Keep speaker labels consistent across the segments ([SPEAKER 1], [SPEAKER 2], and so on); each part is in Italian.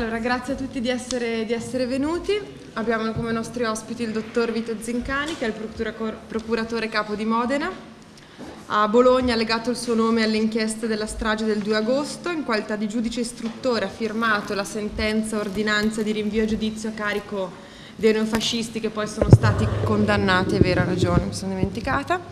[SPEAKER 1] Allora, grazie a tutti di essere, di essere, venuti. Abbiamo come nostri ospiti il dottor Vito Zincani, che è il procuratore capo di Modena. A Bologna ha legato il suo nome alle inchieste della strage del 2 agosto, in qualità di giudice istruttore ha firmato la sentenza ordinanza di rinvio a giudizio a carico dei neofascisti che poi sono stati condannati, è vero, ragione, mi sono dimenticata.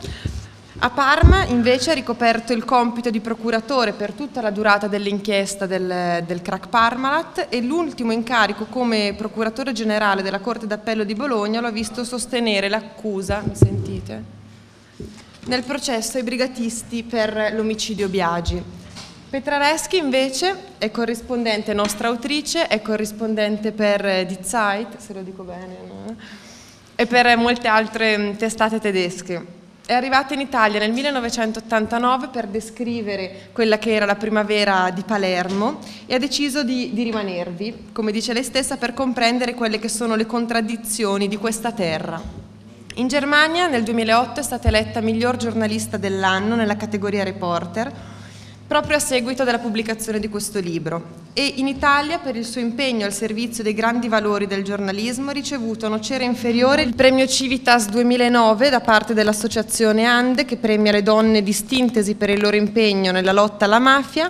[SPEAKER 1] A Parma invece ha ricoperto il compito di procuratore per tutta la durata dell'inchiesta del, del crack Parmalat e l'ultimo incarico come procuratore generale della Corte d'Appello di Bologna lo ha visto sostenere l'accusa, mi sentite? Nel processo ai brigatisti per l'omicidio Biagi. Petrareschi invece è corrispondente, nostra autrice, è corrispondente per Die Zeit, se lo dico bene, no? e per molte altre testate tedesche è arrivata in Italia nel 1989 per descrivere quella che era la primavera di Palermo e ha deciso di, di, rimanervi, come dice lei stessa, per comprendere quelle che sono le contraddizioni di questa terra. In Germania nel 2008 è stata eletta miglior giornalista dell'anno nella categoria reporter, proprio a seguito della pubblicazione di questo libro e in Italia per il suo impegno al servizio dei grandi valori del giornalismo ha ricevuto a nocera inferiore il premio Civitas 2009 da parte dell'associazione Ande che premia le donne distintesi per il loro impegno nella lotta alla mafia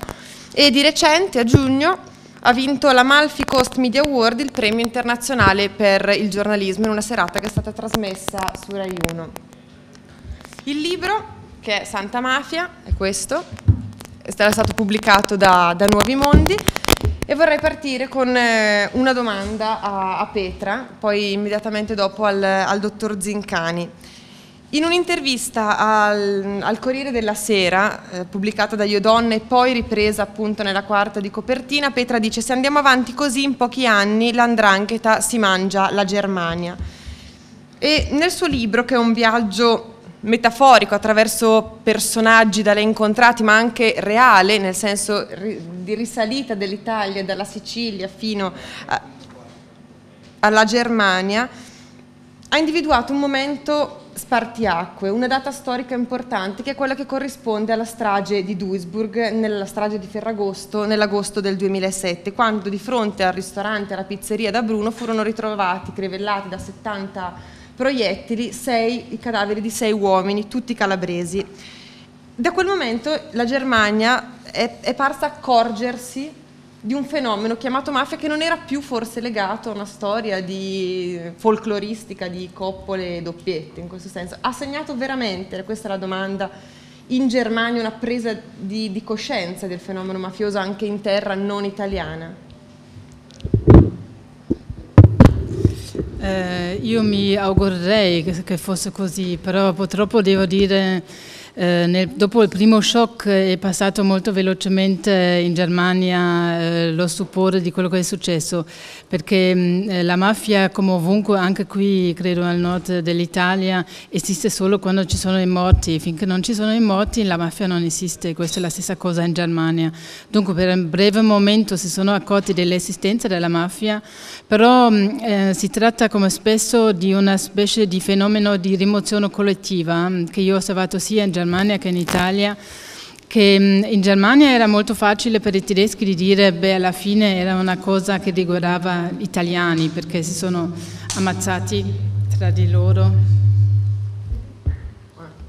[SPEAKER 1] e di recente a giugno ha vinto la Malfi Coast Media Award, il premio internazionale per il giornalismo in una serata che è stata trasmessa su Rai 1. Il libro, che è Santa Mafia, è questo, è stato pubblicato da, da Nuovi Mondi e vorrei partire con eh, una domanda a, a, Petra, poi immediatamente dopo al, al dottor Zincani. In un'intervista al, al, Corriere della Sera, eh, pubblicata da Io Donne e poi ripresa appunto nella quarta di copertina, Petra dice se andiamo avanti così in pochi anni l'andrangheta si mangia la Germania. E nel suo libro, che è un viaggio metaforico attraverso personaggi da lei incontrati, ma anche reale, nel senso di risalita dell'Italia dalla Sicilia fino a, alla Germania, ha individuato un momento spartiacque, una data storica importante che è quella che corrisponde alla strage di Duisburg, nella strage di Ferragosto, nell'agosto del 2007, quando di fronte al ristorante, alla pizzeria da Bruno furono ritrovati, crivellati da 70 proiettili sei, i cadaveri di sei uomini, tutti calabresi. Da quel momento la Germania è, è parsa accorgersi di un fenomeno chiamato mafia che non era più forse legato a una storia di folcloristica di coppole e doppiette in questo senso. Ha segnato veramente, questa è la domanda, in Germania una presa di, di coscienza del fenomeno mafioso anche in terra non italiana?
[SPEAKER 2] Eh, io mi augurerei che, che, fosse così, però purtroppo devo dire eh, nel, dopo il primo shock è passato molto velocemente in Germania eh, lo stupore di quello che è successo, perché mh, mm, eh, la mafia, come ovunque, anche qui credo al nord dell'Italia, esiste solo quando ci sono i morti. Finché non ci sono i morti la mafia non esiste, questa è la stessa cosa in Germania. Dunque per un breve momento si sono accorti dell'esistenza della mafia, però mm, eh, si tratta come spesso di una specie di fenomeno di rimozione collettiva mh, che io ho osservato sia in Germania Germania che in Italia, che mm, in Germania era molto facile per i tedeschi di dire beh alla fine era una cosa che riguardava gli italiani perché si sono ammazzati tra di loro.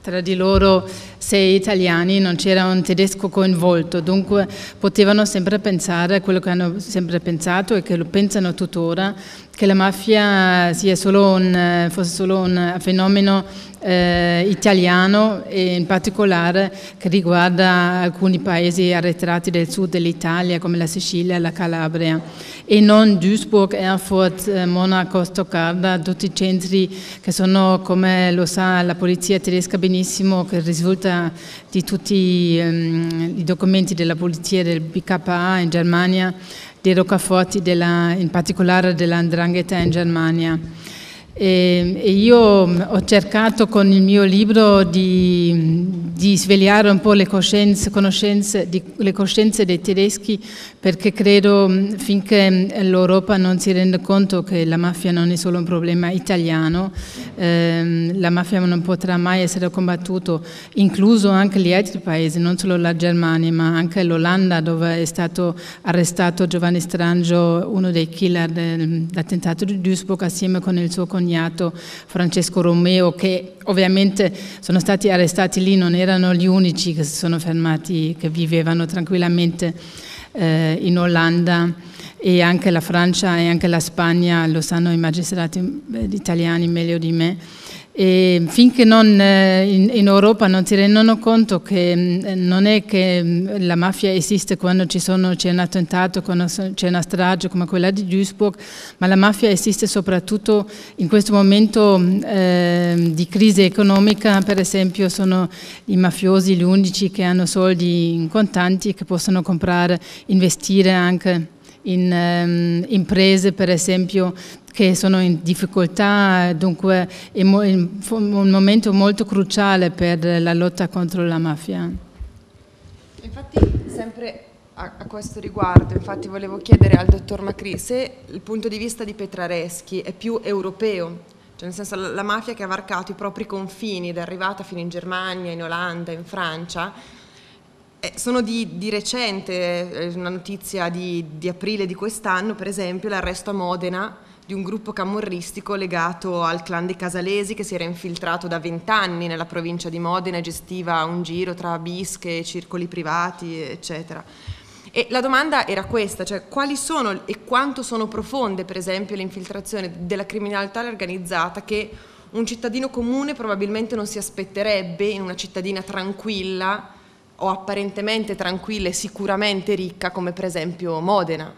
[SPEAKER 2] Tra di loro sei italiani, non c'era un tedesco coinvolto, dunque potevano sempre pensare quello che hanno sempre pensato e che lo pensano tuttora, che la mafia solo un, fosse solo un fenomeno eh, italiano e in particolare che riguarda alcuni paesi arretrati del sud dell'Italia come la Sicilia e la Calabria. E non Duisburg, Erfurt, eh, Monaco, Stoccarda, tutti i centri che sono, come lo sa la polizia tedesca benissimo, che risulta di tutti um, i documenti della polizia del BKA in Germania, dei roccaforti in particolare dell'Andrangheta in Germania. E, e io ho cercato con il mio libro di, di svegliare un po' le coscienze, di, le coscienze dei tedeschi perché credo finché l'Europa non si rende conto che la mafia non è solo un problema italiano, ehm, la mafia non potrà mai essere combattuta, incluso anche gli altri paesi, non solo la Germania ma anche l'Olanda dove è stato arrestato Giovanni Strangio, uno dei killer dell'attentato di Duisburg assieme con il suo cognato cognato Francesco Romeo che ovviamente sono stati arrestati lì, non erano gli unici che si sono fermati, che vivevano tranquillamente eh, in Olanda. E anche la Francia e anche la Spagna, lo sanno i magistrati eh, italiani meglio di me e finché non, eh, in, in, Europa non si rendono conto che mm, non è che mm, la mafia esiste quando c'è un attentato, quando c'è una strage come quella di Duisburg, ma la mafia esiste soprattutto in questo momento eh, di crisi economica, per esempio sono i mafiosi gli unici che hanno soldi in contanti che possono comprare, investire anche in um, imprese per esempio che sono in difficoltà, dunque è un momento molto cruciale per la lotta contro la mafia.
[SPEAKER 1] Infatti, sempre a, a questo riguardo, infatti volevo chiedere al dottor Macri se il punto di vista di Petrareschi è più europeo, cioè nel senso la mafia che ha varcato i propri confini ed è arrivata fino in Germania, in Olanda, in Francia, eh, sono di, di, recente, eh, una notizia di, di aprile di quest'anno, per esempio l'arresto a Modena di un gruppo camorristico legato al clan dei Casalesi che si era infiltrato da vent'anni nella provincia di Modena e gestiva un giro tra bische, circoli privati, eccetera. E la domanda era questa, cioè quali sono e quanto sono profonde, per esempio, le infiltrazioni della criminalità organizzata che un cittadino comune probabilmente non si aspetterebbe in una cittadina tranquilla o apparentemente tranquilla e sicuramente ricca come per esempio Modena.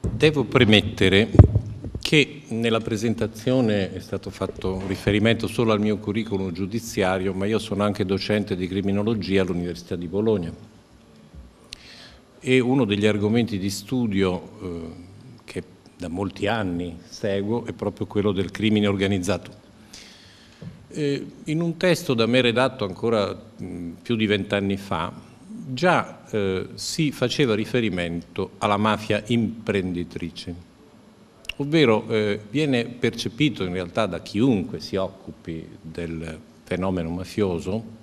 [SPEAKER 3] Devo premettere che nella presentazione è stato fatto riferimento solo al mio curriculum giudiziario, ma io sono anche docente di criminologia all'Università di Bologna. E uno degli argomenti di studio eh, che da molti anni seguo è proprio quello del crimine organizzato. Eh, in un testo da me redatto ancora più di vent'anni fa, già eh, si faceva riferimento alla mafia imprenditrice ovvero eh, viene percepito in realtà da chiunque si occupi del fenomeno mafioso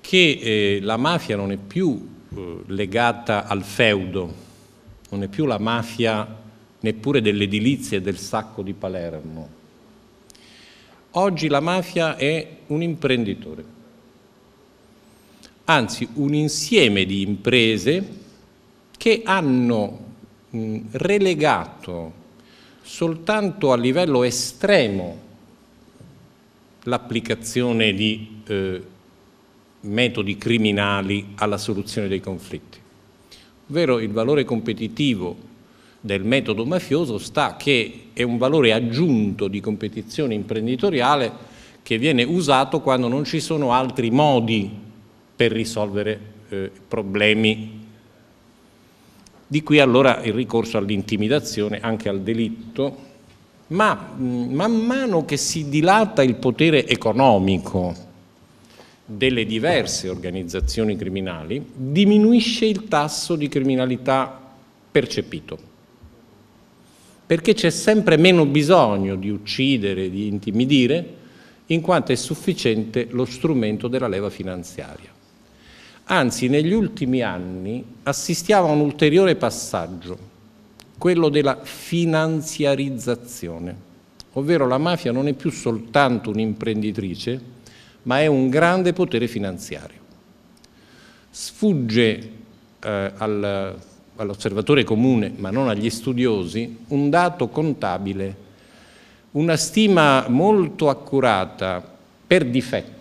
[SPEAKER 3] che eh, la mafia non è più eh, legata al feudo, non è più la mafia neppure dell'edilizia e del sacco di Palermo. Oggi la mafia è un imprenditore, anzi un insieme di imprese che hanno relegato soltanto a livello estremo l'applicazione di eh, metodi criminali alla soluzione dei conflitti, ovvero il valore competitivo del metodo mafioso sta che è un valore aggiunto di competizione imprenditoriale che viene usato quando non ci sono altri modi per risolvere eh, problemi. Di qui allora il ricorso all'intimidazione, anche al delitto, ma man mano che si dilata il potere economico delle diverse organizzazioni criminali, diminuisce il tasso di criminalità percepito, perché c'è sempre meno bisogno di uccidere, di intimidire, in quanto è sufficiente lo strumento della leva finanziaria. Anzi, negli ultimi anni assistiamo a un ulteriore passaggio, quello della finanziarizzazione, ovvero la mafia non è più soltanto un'imprenditrice, ma è un grande potere finanziario. Sfugge eh, al, all'osservatore comune, ma non agli studiosi, un dato contabile, una stima molto accurata per difetto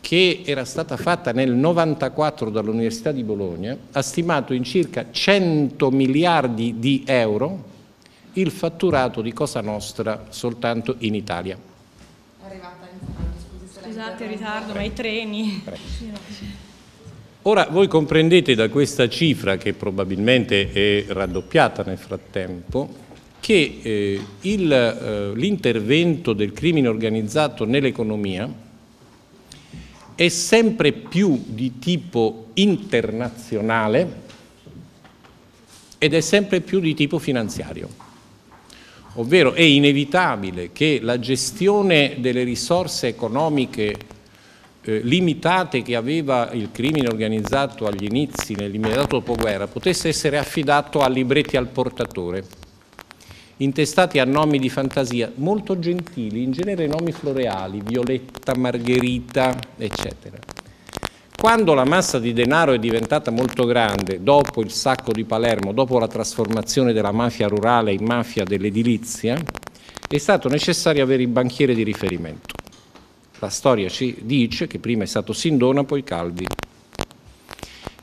[SPEAKER 3] che era stata fatta nel 94 dall'Università di Bologna, ha stimato in circa 100 miliardi di euro il fatturato di Cosa Nostra soltanto in Italia.
[SPEAKER 4] È arrivata in Scusate il ritardo, ma i treni.
[SPEAKER 3] Ora voi comprendete da questa cifra, che probabilmente è raddoppiata nel frattempo, che eh, eh, l'intervento del crimine organizzato nell'economia è sempre più di tipo internazionale ed è sempre più di tipo finanziario. Ovvero è inevitabile che la gestione delle risorse economiche eh, limitate che aveva il crimine organizzato agli inizi nell'immediato dopoguerra potesse essere affidato a libretti al portatore, intestati a nomi di fantasia molto gentili, in genere nomi floreali, Violetta, Margherita, eccetera. Quando la massa di denaro è diventata molto grande, dopo il sacco di Palermo, dopo la trasformazione della mafia rurale in mafia dell'edilizia, è stato necessario avere il banchiere di riferimento. La storia ci dice che prima è stato Sindona, poi Calvi.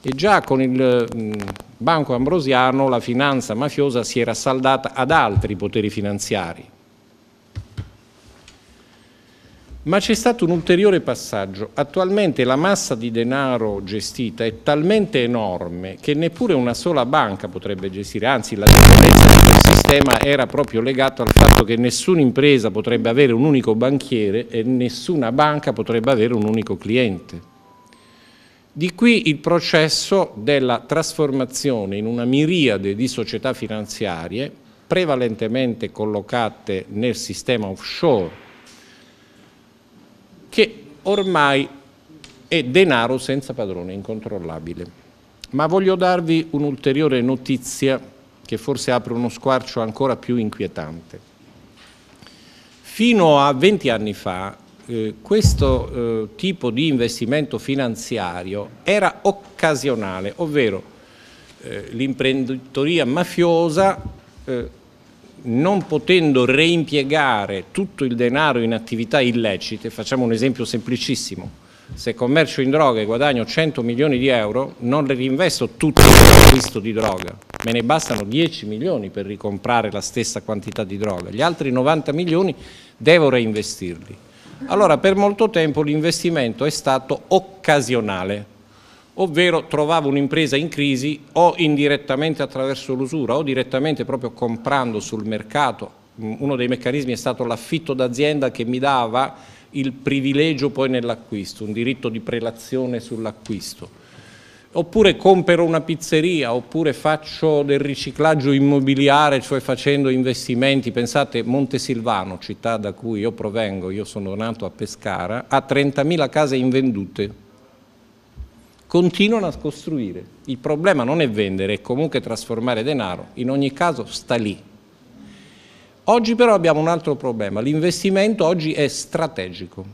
[SPEAKER 3] E già con il mm, Banco Ambrosiano la finanza mafiosa si era saldata ad altri poteri finanziari, ma c'è stato un ulteriore passaggio. Attualmente la massa di denaro gestita è talmente enorme che neppure una sola banca potrebbe gestire, anzi la differenza sistema era proprio legata al fatto che nessuna impresa potrebbe avere un unico banchiere e nessuna banca potrebbe avere un unico cliente. Di qui il processo della trasformazione in una miriade di società finanziarie prevalentemente collocate nel sistema offshore che ormai è denaro senza padrone, incontrollabile. Ma voglio darvi un'ulteriore notizia che forse apre uno squarcio ancora più inquietante. Fino a 20 anni fa eh, questo eh, tipo di investimento finanziario era occasionale, ovvero eh, l'imprenditoria mafiosa eh, non potendo reimpiegare tutto il denaro in attività illecite, facciamo un esempio semplicissimo, se commercio in droga e guadagno 100 milioni di euro, non le reinvesto tutti nell'acquisto di droga, me ne bastano 10 milioni per ricomprare la stessa quantità di droga, gli altri 90 milioni devo reinvestirli. Allora per molto tempo l'investimento è stato occasionale, ovvero trovavo un'impresa in crisi o indirettamente attraverso l'usura o direttamente proprio comprando sul mercato. Uno dei meccanismi è stato l'affitto d'azienda che mi dava il privilegio poi nell'acquisto, un diritto di prelazione sull'acquisto. Oppure compro una pizzeria, oppure faccio del riciclaggio immobiliare, cioè facendo investimenti. Pensate, Montesilvano, città da cui io provengo, io sono nato a Pescara, ha 30.000 case invendute continuano a costruire. Il problema non è vendere, è comunque trasformare denaro, in ogni caso sta lì. Oggi però abbiamo un altro problema, l'investimento oggi è strategico,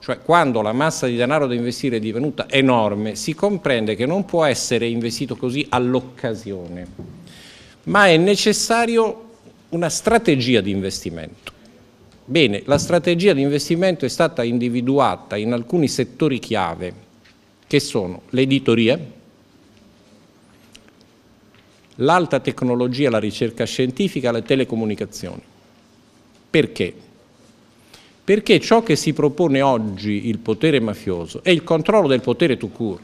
[SPEAKER 3] cioè quando la massa di denaro da investire è divenuta enorme si comprende che non può essere investito così all'occasione, ma è necessario una strategia di investimento. Bene, la strategia di investimento è stata individuata in alcuni settori chiave, che sono l'editoria, l'alta tecnologia, la ricerca scientifica, le telecomunicazioni. Perché? Perché ciò che si propone oggi il potere mafioso è il controllo del potere tout court,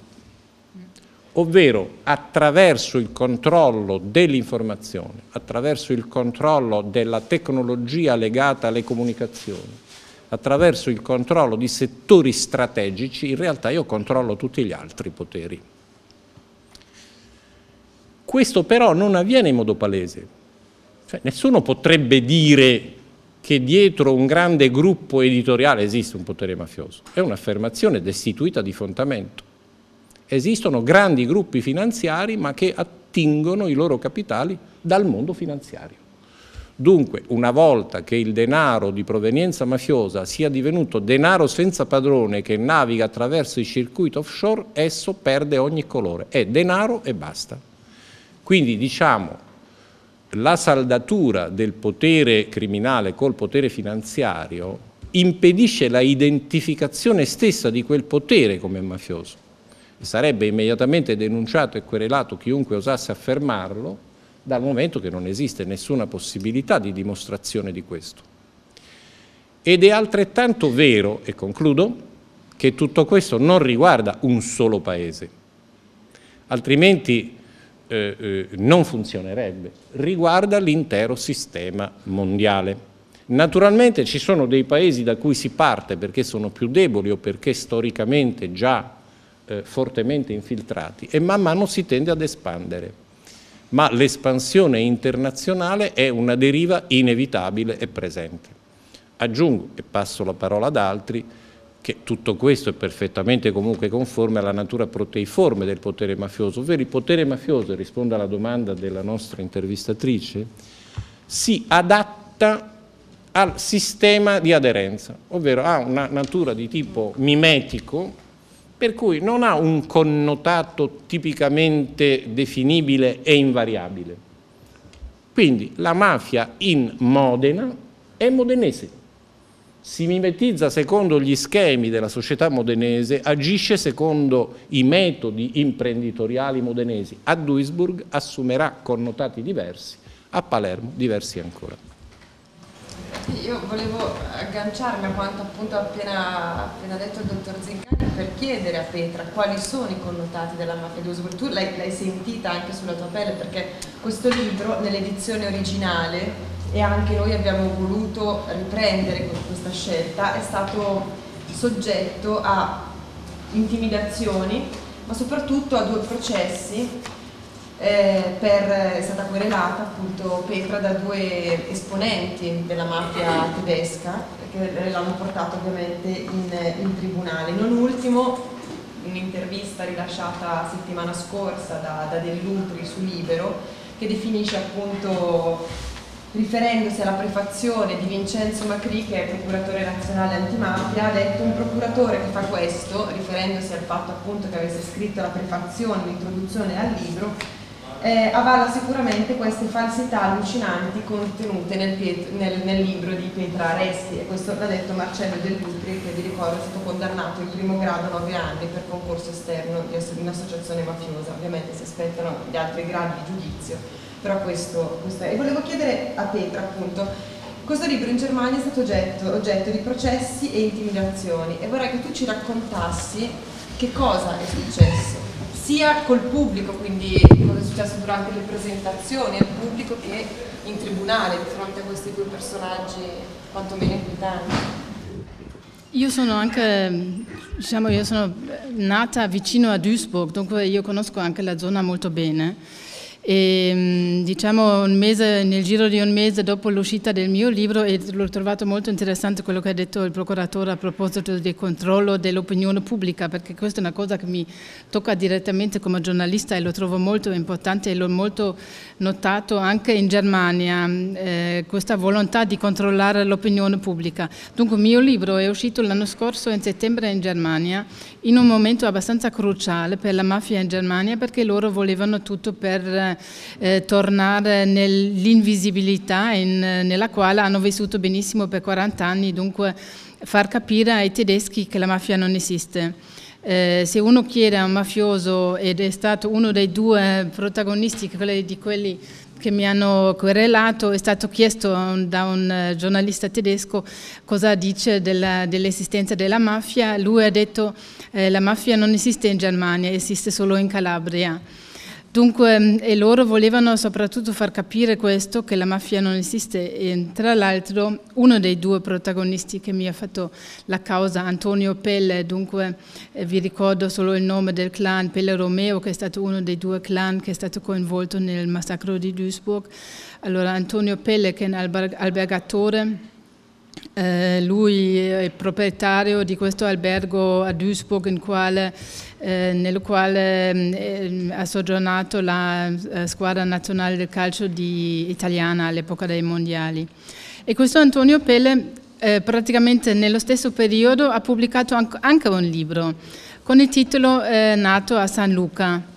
[SPEAKER 3] ovvero attraverso il controllo dell'informazione, attraverso il controllo della tecnologia legata alle comunicazioni, attraverso il controllo di settori strategici, in realtà io controllo tutti gli altri poteri. Questo però non avviene in modo palese. Cioè, nessuno potrebbe dire che dietro un grande gruppo editoriale esiste un potere mafioso. È un'affermazione destituita di fondamento. Esistono grandi gruppi finanziari ma che attingono i loro capitali dal mondo finanziario. Dunque, una volta che il denaro di provenienza mafiosa sia divenuto denaro senza padrone che naviga attraverso i circuiti offshore, esso perde ogni colore, è denaro e basta. Quindi diciamo la saldatura del potere criminale col potere finanziario impedisce la identificazione stessa di quel potere come mafioso. Sarebbe immediatamente denunciato e querelato chiunque osasse affermarlo, dal momento che non esiste nessuna possibilità di dimostrazione di questo. Ed è altrettanto vero, e concludo, che tutto questo non riguarda un solo paese, altrimenti eh, eh, non funzionerebbe, riguarda l'intero sistema mondiale. Naturalmente ci sono dei paesi da cui si parte perché sono più deboli o perché storicamente già eh, fortemente infiltrati e man mano si tende ad espandere. Ma l'espansione internazionale è una deriva inevitabile e presente. Aggiungo, e passo la parola ad altri, che tutto questo è perfettamente comunque conforme alla natura proteiforme del potere mafioso, ovvero il potere mafioso, rispondo alla domanda della nostra intervistatrice, si adatta al sistema di aderenza, ovvero ha una natura di tipo mimetico, per cui non ha un connotato tipicamente definibile e invariabile. Quindi la mafia in Modena è modenese, si mimetizza secondo gli schemi della società modenese, agisce secondo i metodi imprenditoriali modenesi. A Duisburg assumerà connotati diversi, a Palermo diversi ancora.
[SPEAKER 1] Io volevo agganciarmi a quanto appunto appena, appena detto il dottor Zincani per chiedere a Petra quali sono i connotati della mafia Duisburg. Tu l'hai sentita anche sulla tua pelle perché questo libro nell'edizione originale e anche noi abbiamo voluto riprendere questa scelta, è stato soggetto a intimidazioni, ma soprattutto a due processi. Eh, per, è stata querelata appunto Petra da due esponenti della mafia tedesca che l'hanno portato ovviamente in, in tribunale. Non ultimo un'intervista rilasciata settimana scorsa da, da Dell'Utri su Libero che definisce appunto riferendosi alla prefazione di Vincenzo Macri, che è procuratore nazionale antimafia, ha detto un procuratore che fa questo, riferendosi al fatto appunto che avesse scritto la prefazione, l'introduzione al libro, eh, avala sicuramente queste falsità allucinanti contenute nel, nel, nel, libro di Pietra Aresti. E questo l'ha detto Marcello Dell'Utri che vi ricordo è stato condannato in primo grado a nove anni per concorso esterno di un'associazione mafiosa, ovviamente si aspettano gli altri gradi di giudizio però questo, questo è. E volevo chiedere a Petra appunto, questo libro in Germania è stato oggetto, oggetto di processi e intimidazioni e vorrei che tu ci raccontassi che cosa è successo, sia col pubblico, quindi cosa è successo durante le presentazioni al pubblico che in tribunale di fronte a questi due personaggi quantomeno inquietanti.
[SPEAKER 2] Io sono anche, diciamo, io sono nata vicino a Duisburg, dunque io conosco anche la zona molto bene e, mm, diciamo mese, nel giro di un mese dopo l'uscita del mio libro e l'ho trovato molto interessante quello che ha detto il procuratore a proposito del controllo dell'opinione pubblica perché questa è una cosa che mi tocca direttamente come giornalista e lo trovo molto importante e l'ho molto notato anche in Germania eh, questa volontà di controllare l'opinione pubblica. Dunque il mio libro è uscito l'anno scorso in settembre in Germania in un momento abbastanza cruciale per la mafia in Germania perché loro volevano tutto per eh, tornare nell'invisibilità nella quale hanno vissuto benissimo per 40 anni, dunque far capire ai tedeschi che la mafia non esiste. Eh, se uno chiede a un mafioso ed è stato uno dei due protagonisti di quelli che mi hanno querelato, è stato chiesto da un giornalista tedesco cosa dice dell'esistenza della mafia, lui ha detto eh, la mafia non esiste in Germania, esiste solo in Calabria. Dunque, mm, e loro volevano soprattutto far capire questo, che la mafia non esiste. E tra l'altro, uno dei due protagonisti che mi ha fatto la causa, Antonio Pelle, dunque eh, vi ricordo solo il nome del clan Pelle Romeo, che è stato uno dei due clan che è stato coinvolto nel massacro di Duisburg. Allora, Antonio Pelle, che è un albergatore, eh, lui è proprietario di questo albergo a Duisburg quale, eh, nel quale eh, ha soggiornato la eh, squadra nazionale del calcio di, italiana all'epoca dei mondiali. E questo Antonio Pelle eh, praticamente nello stesso periodo ha pubblicato anche un libro con il titolo eh, Nato a San Luca.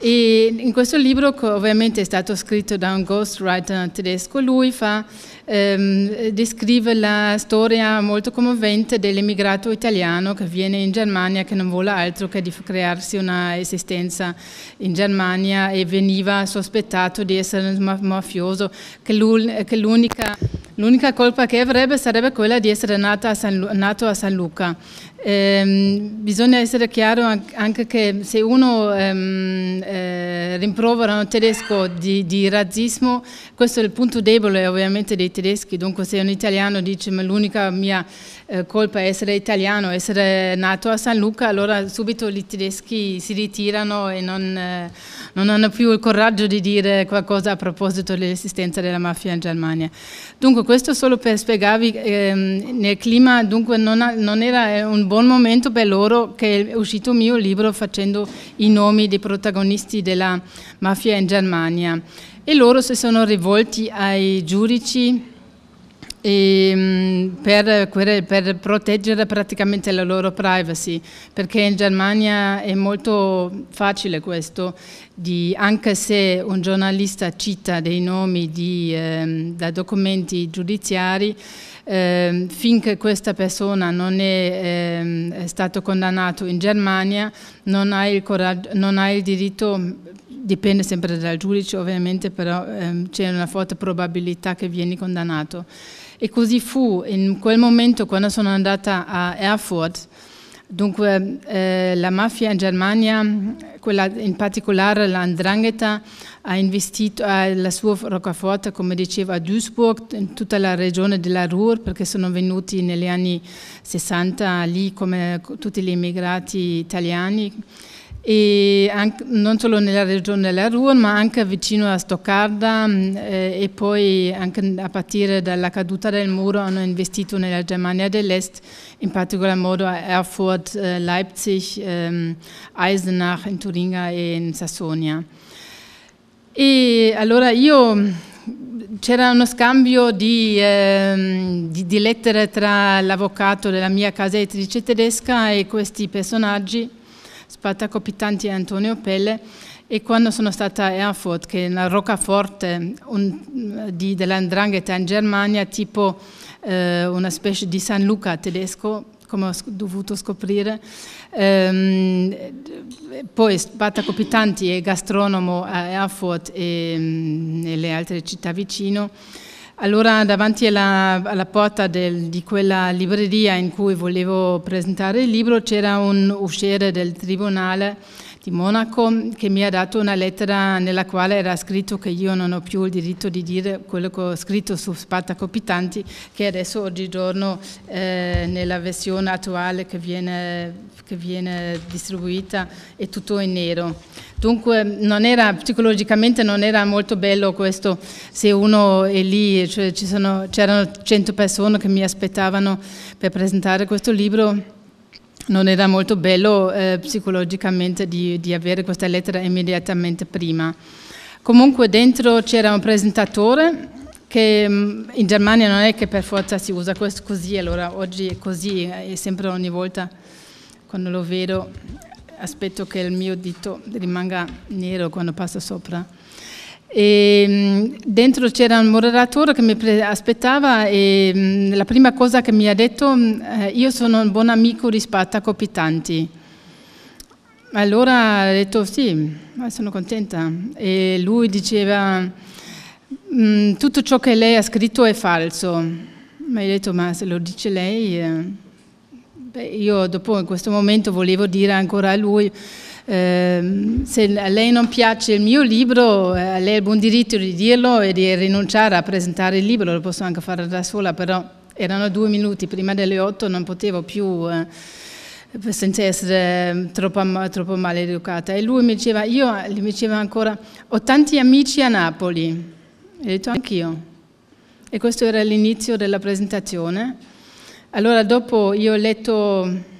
[SPEAKER 2] E in questo libro, che ovviamente è stato scritto da un ghostwriter tedesco, lui fa, ehm, descrive la storia molto commovente dell'emigrato italiano che viene in Germania, che non vuole altro che di crearsi una esistenza in Germania e veniva sospettato di essere un mafioso, che l'unica L'unica colpa che avrebbe sarebbe quella di essere nato a San, nato a San Luca. Eh, bisogna essere chiaro anche che se uno ehm, eh, rimprovera un tedesco di, di, razzismo, questo è il punto debole ovviamente dei tedeschi, dunque se un italiano dice ma l'unica mia eh, colpa è essere italiano, essere nato a San Luca, allora subito i tedeschi si ritirano e non, eh, non hanno più il coraggio di dire qualcosa a proposito dell'esistenza della mafia in Germania. Dunque questo solo per spiegarvi, ehm, nel clima dunque non, ha, non era un buon momento per loro che è uscito il mio libro facendo i nomi dei protagonisti della mafia in Germania. E loro si sono rivolti ai giudici per, per, proteggere praticamente la loro privacy, perché in Germania è molto facile questo, di, anche se un giornalista cita dei nomi di, eh, da documenti giudiziari, eh, finché questa persona non è, eh, è stato condannato in Germania, non ha il, non ha il diritto dipende sempre dal giudice ovviamente, però ehm, c'è una forte probabilità che vieni condannato. E così fu in quel momento quando sono andata a Erfurt. Dunque eh, la mafia in Germania, in particolare l'Andrangheta, ha investito eh, la sua roccaforte, come diceva, a Duisburg, in tutta la regione della Ruhr, perché sono venuti negli anni 60 lì come tutti gli immigrati italiani e anche, non solo nella regione della Ruhr ma anche vicino a Stoccarda mm, eh, e poi anche a partire dalla caduta del muro hanno investito nella Germania dell'Est, in particolar modo a Erfurt, eh, Leipzig, ehm, Eisenach, in Turinga e in Sassonia. E allora io c'era uno scambio di, eh, di, di lettere tra l'avvocato della mia casa editrice tedesca e questi personaggi Spartaco Pitanti e Antonio Pelle e quando sono stata a Erfurt, che è una roccaforte un, di, dell'andrangheta in Germania, tipo eh, una specie di San Luca tedesco, come ho dovuto scoprire. Ehm, poi Spartaco Pitanti è gastronomo a Erfurt e nelle altre città vicino. Allora davanti alla, alla porta del, di quella libreria in cui volevo presentare il libro c'era un usciere del tribunale di Monaco che mi ha dato una lettera nella quale era scritto che io non ho più il diritto di dire quello che ho scritto su Spartaco Pitanti che adesso oggigiorno eh, nella versione attuale che viene, che viene distribuita è tutto in nero. Dunque non era, psicologicamente non era molto bello questo se uno è lì, cioè c'erano 100 persone che mi aspettavano per presentare questo libro, non era molto bello eh, psicologicamente di, di, avere questa lettera immediatamente prima. Comunque dentro c'era un presentatore che mm, in Germania non è che per forza si usa questo così, allora oggi è così, è sempre ogni volta quando lo vedo aspetto che il mio dito rimanga nero quando passo sopra. E mm, dentro c'era un moderatore che mi aspettava e mm, la prima cosa che mi ha detto, mm, eh, io sono un buon amico di Spartaco Pitanti. Allora ho detto sì, sono contenta. E lui diceva, tutto ciò che lei ha scritto è falso. Mi ha detto, ma se lo dice lei... Eh, Beh, io dopo in questo momento volevo dire ancora a lui, eh, se a lei non piace il mio libro, eh, lei ha il buon diritto di dirlo e di rinunciare a presentare il libro, lo posso anche fare da sola, però erano due minuti prima delle otto, non potevo più... Eh, senza essere troppo, troppo maleducata. E lui mi diceva, io mi diceva ancora, ho tanti amici a Napoli. E ho detto anch'io. E questo era l'inizio della presentazione. Allora dopo io ho letto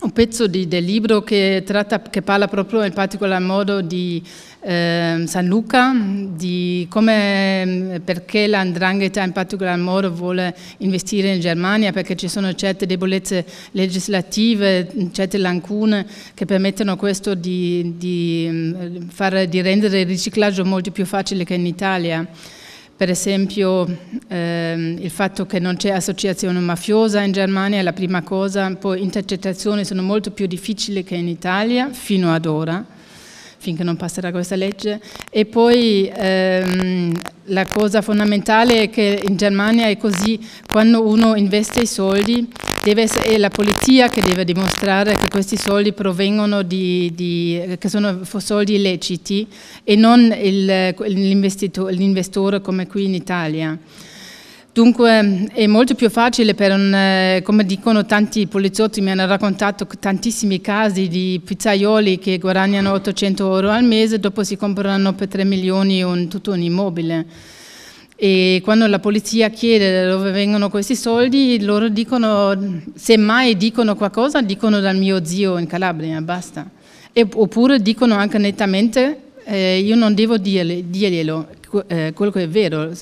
[SPEAKER 2] un pezzo di, del libro che, tratta, che, parla proprio in particolar modo di eh, San Luca, di come, perché l'andrangheta in particolar modo vuole investire in Germania, perché ci sono certe debolezze legislative, certe lacune che permettono questo di, di, fare, di rendere il riciclaggio molto più facile che in Italia per esempio ehm, il fatto che non c'è associazione mafiosa in Germania è la prima cosa, poi intercettazioni sono molto più difficili che in Italia fino ad ora, finché non passerà questa legge. E poi ehm, la cosa fondamentale è che in Germania è così, quando uno investe i soldi, essere, è la polizia che deve dimostrare che questi soldi provengono di, di che sono soldi illeciti e non l'investitore come qui in Italia. Dunque è molto più facile per un, eh, come dicono tanti poliziotti, mi hanno raccontato tantissimi casi di pizzaioli che guadagnano 800 euro al mese, dopo si comprano per 3 milioni un, tutto un immobile. E quando la polizia chiede da dove vengono questi soldi, loro dicono, se mai dicono qualcosa, dicono dal mio zio in Calabria, basta. E, oppure dicono anche nettamente, eh, io non devo dirglielo, eh, quello che è vero.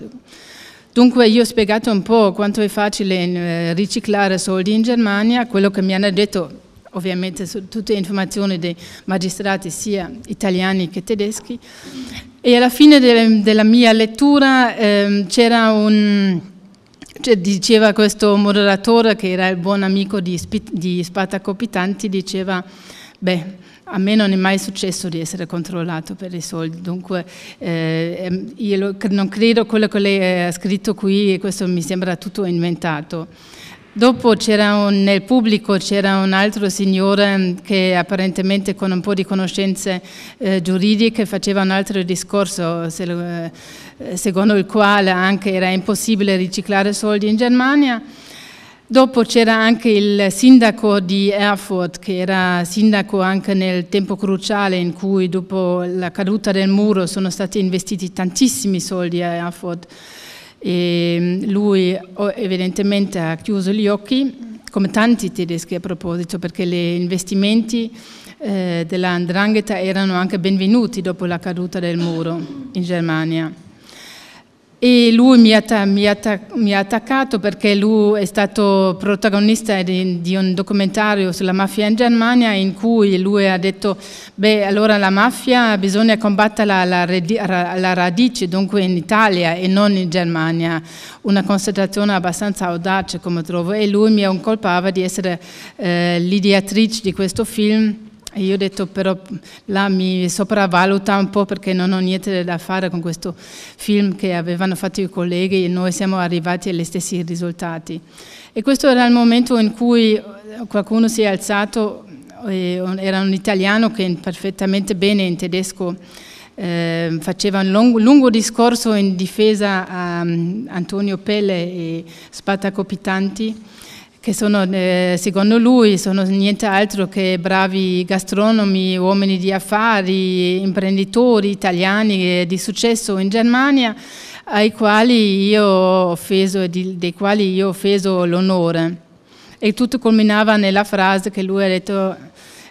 [SPEAKER 2] Dunque io ho spiegato un po' quanto è facile eh, riciclare soldi in Germania, quello che mi hanno detto ovviamente su tutte informazioni dei magistrati sia italiani che tedeschi. E alla fine de della mia lettura eh, c'era un cioè, diceva questo moderatore che era il buon amico di, di Spartaco Pitanti diceva beh a me non è mai successo di essere controllato per i soldi, dunque eh, ehm, io non credo quello che lei ha scritto qui, questo mi sembra tutto inventato. Dopo un, nel pubblico c'era un altro signore che apparentemente con un po' di conoscenze eh, giuridiche faceva un altro discorso se, eh, secondo il quale anche era impossibile riciclare soldi in Germania Dopo c'era anche il sindaco di Erfurt, che era sindaco anche nel tempo cruciale in cui dopo la caduta del muro sono stati investiti tantissimi soldi a Erfurt. E lui evidentemente ha chiuso gli occhi, come tanti tedeschi a proposito, perché gli investimenti eh, della Ndrangheta erano anche benvenuti dopo la caduta del muro in Germania. E lui mi ha, ha, attaccato perché lui è stato protagonista di, di, un documentario sulla mafia in Germania in cui lui ha detto, beh allora la mafia bisogna combatterla alla, alla radice, dunque in Italia e non in Germania. Una constatazione abbastanza audace come trovo e lui mi incolpava di essere eh, l'ideatrice di questo film io ho detto però là mi sopravvaluta un po' perché non ho niente da fare con questo film che avevano fatto i colleghi e noi siamo arrivati agli stessi risultati. E questo era il momento in cui qualcuno si è alzato, era un italiano che perfettamente bene in tedesco eh, faceva un lungo, lungo, discorso in difesa a um, Antonio Pelle e Spartaco Pitanti che sono, eh, secondo lui sono niente altro che bravi gastronomi, uomini di affari, imprenditori italiani eh, di successo in Germania, ai quali io ho offeso, dei quali io ho offeso l'onore. E tutto culminava nella frase che lui ha detto,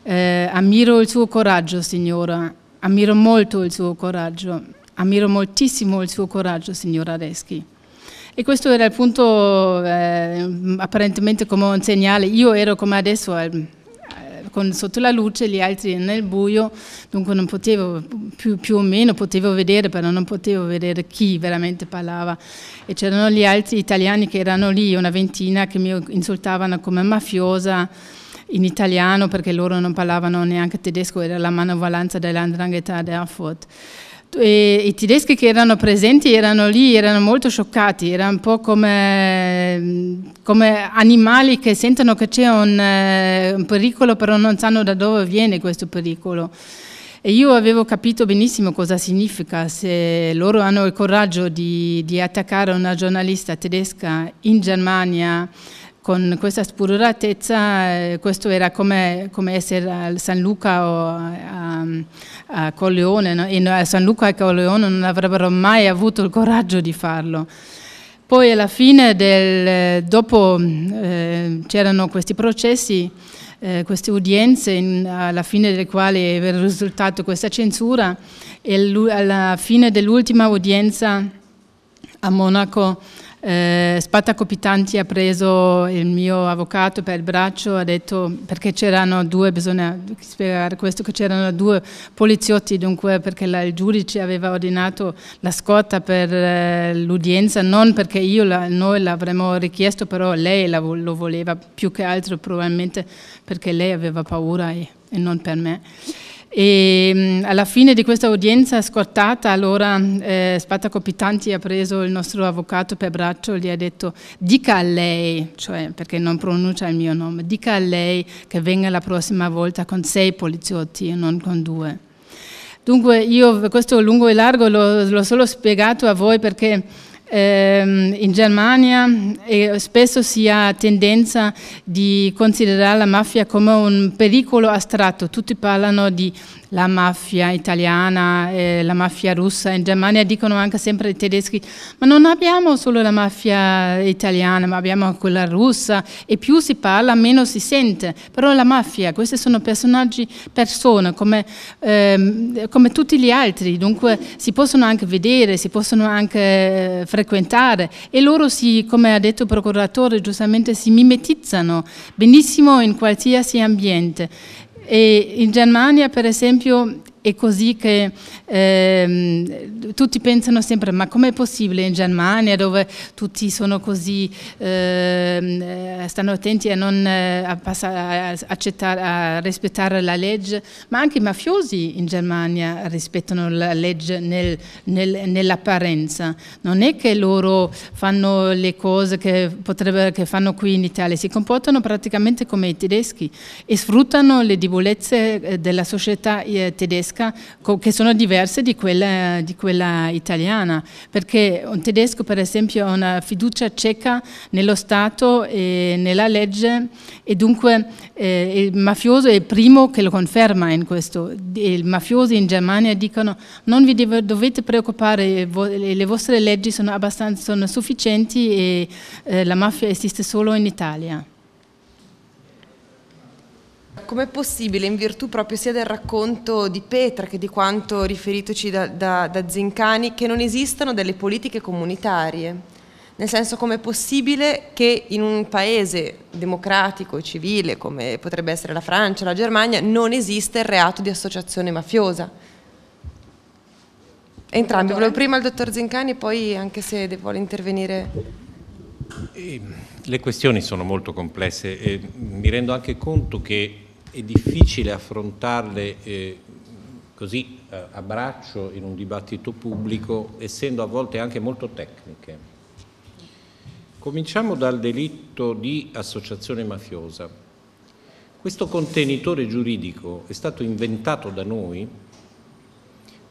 [SPEAKER 2] eh, ammiro il suo coraggio signora, ammiro molto il suo coraggio, ammiro moltissimo il suo coraggio signora Reschi. E questo era il punto eh, apparentemente come un segnale. Io ero come adesso eh, con, sotto la luce, gli altri nel buio, dunque non potevo, più, più, o meno potevo vedere, però non potevo vedere chi veramente parlava. E c'erano gli altri italiani che erano lì, una ventina, che mi insultavano come mafiosa in italiano perché loro non parlavano neanche tedesco, era la manovalanza dell'andrangheta ad Erfurt. E I tedeschi che erano presenti erano lì, erano molto scioccati, erano un po' come, come animali che sentono che c'è un, eh, un, pericolo però non sanno da dove viene questo pericolo. E io avevo capito benissimo cosa significa se loro hanno il coraggio di, di attaccare una giornalista tedesca in Germania con questa spudoratezza, eh, questo era come, come, essere a San Luca o a, a Corleone, no? e a San Luca e Corleone non avrebbero mai avuto il coraggio di farlo. Poi alla fine del, dopo eh, c'erano questi processi, eh, queste udienze, in, alla fine delle quali era risultato questa censura e alla fine dell'ultima udienza a Monaco eh, Spartaco Pitanti ha preso il mio avvocato per il braccio, ha detto perché c'erano due, bisogna spiegare questo, che c'erano due poliziotti, dunque perché la, il giudice aveva ordinato la scorta per eh, l'udienza, non perché io la, noi l'avremmo richiesto, però lei la, lo voleva più che altro probabilmente perché lei aveva paura e, e non per me. E mm, alla fine di questa udienza scortata, allora eh, Spartaco Pitanti ha preso il nostro avvocato per braccio e gli ha detto dica a lei, cioè perché non pronuncia il mio nome, dica a lei che venga la prossima volta con sei poliziotti e non con due. Dunque io questo lungo e largo l'ho solo spiegato a voi perché ehm, in Germania eh, spesso si ha tendenza di considerare la mafia come un pericolo astratto, tutti parlano di la mafia italiana, eh, la mafia russa. In Germania dicono anche sempre i tedeschi, ma non abbiamo solo la mafia italiana, ma abbiamo quella russa e più si parla meno si sente. Però la mafia, questi sono personaggi, persone come, ehm, come tutti gli altri, dunque si possono anche vedere, si possono anche eh, frequentare e loro si, come ha detto il procuratore, giustamente si mimetizzano benissimo in qualsiasi ambiente. E in Germania, per esempio, è così che ehm, tutti pensano sempre ma com'è possibile in Germania dove tutti sono così ehm, stanno attenti a non eh, a passare, a, accettare, a rispettare la legge? Ma anche i mafiosi in Germania rispettano la legge nel, nel, nell'apparenza. Non è che loro fanno le cose che, potrebbero, che fanno qui in Italia. Si comportano praticamente come i tedeschi e sfruttano le debolezze eh, della società eh, tedesca tedesca che sono diverse di quella, di quella, italiana, perché un tedesco per esempio ha una fiducia cieca nello Stato e nella legge e dunque eh, il mafioso è il primo che lo conferma in questo. I mafiosi in Germania dicono non vi dovete preoccupare, le vostre leggi sono abbastanza sono sufficienti e eh, la mafia esiste solo in Italia.
[SPEAKER 1] Com'è possibile, in virtù proprio sia del racconto di Petra che di quanto riferitoci da, da, da Zincani, che non esistano delle politiche comunitarie? Nel senso, com'è possibile che in un paese democratico e civile, come potrebbe essere la Francia, la Germania, non esiste il reato di associazione mafiosa? Entrambi, volevo prima il dottor Zincani e poi anche se vuole intervenire.
[SPEAKER 3] Le questioni sono molto complesse e mi rendo anche conto che è difficile affrontarle eh, così eh, a braccio in un dibattito pubblico, essendo a volte anche molto tecniche. Cominciamo dal delitto di associazione mafiosa. Questo contenitore giuridico è stato inventato da noi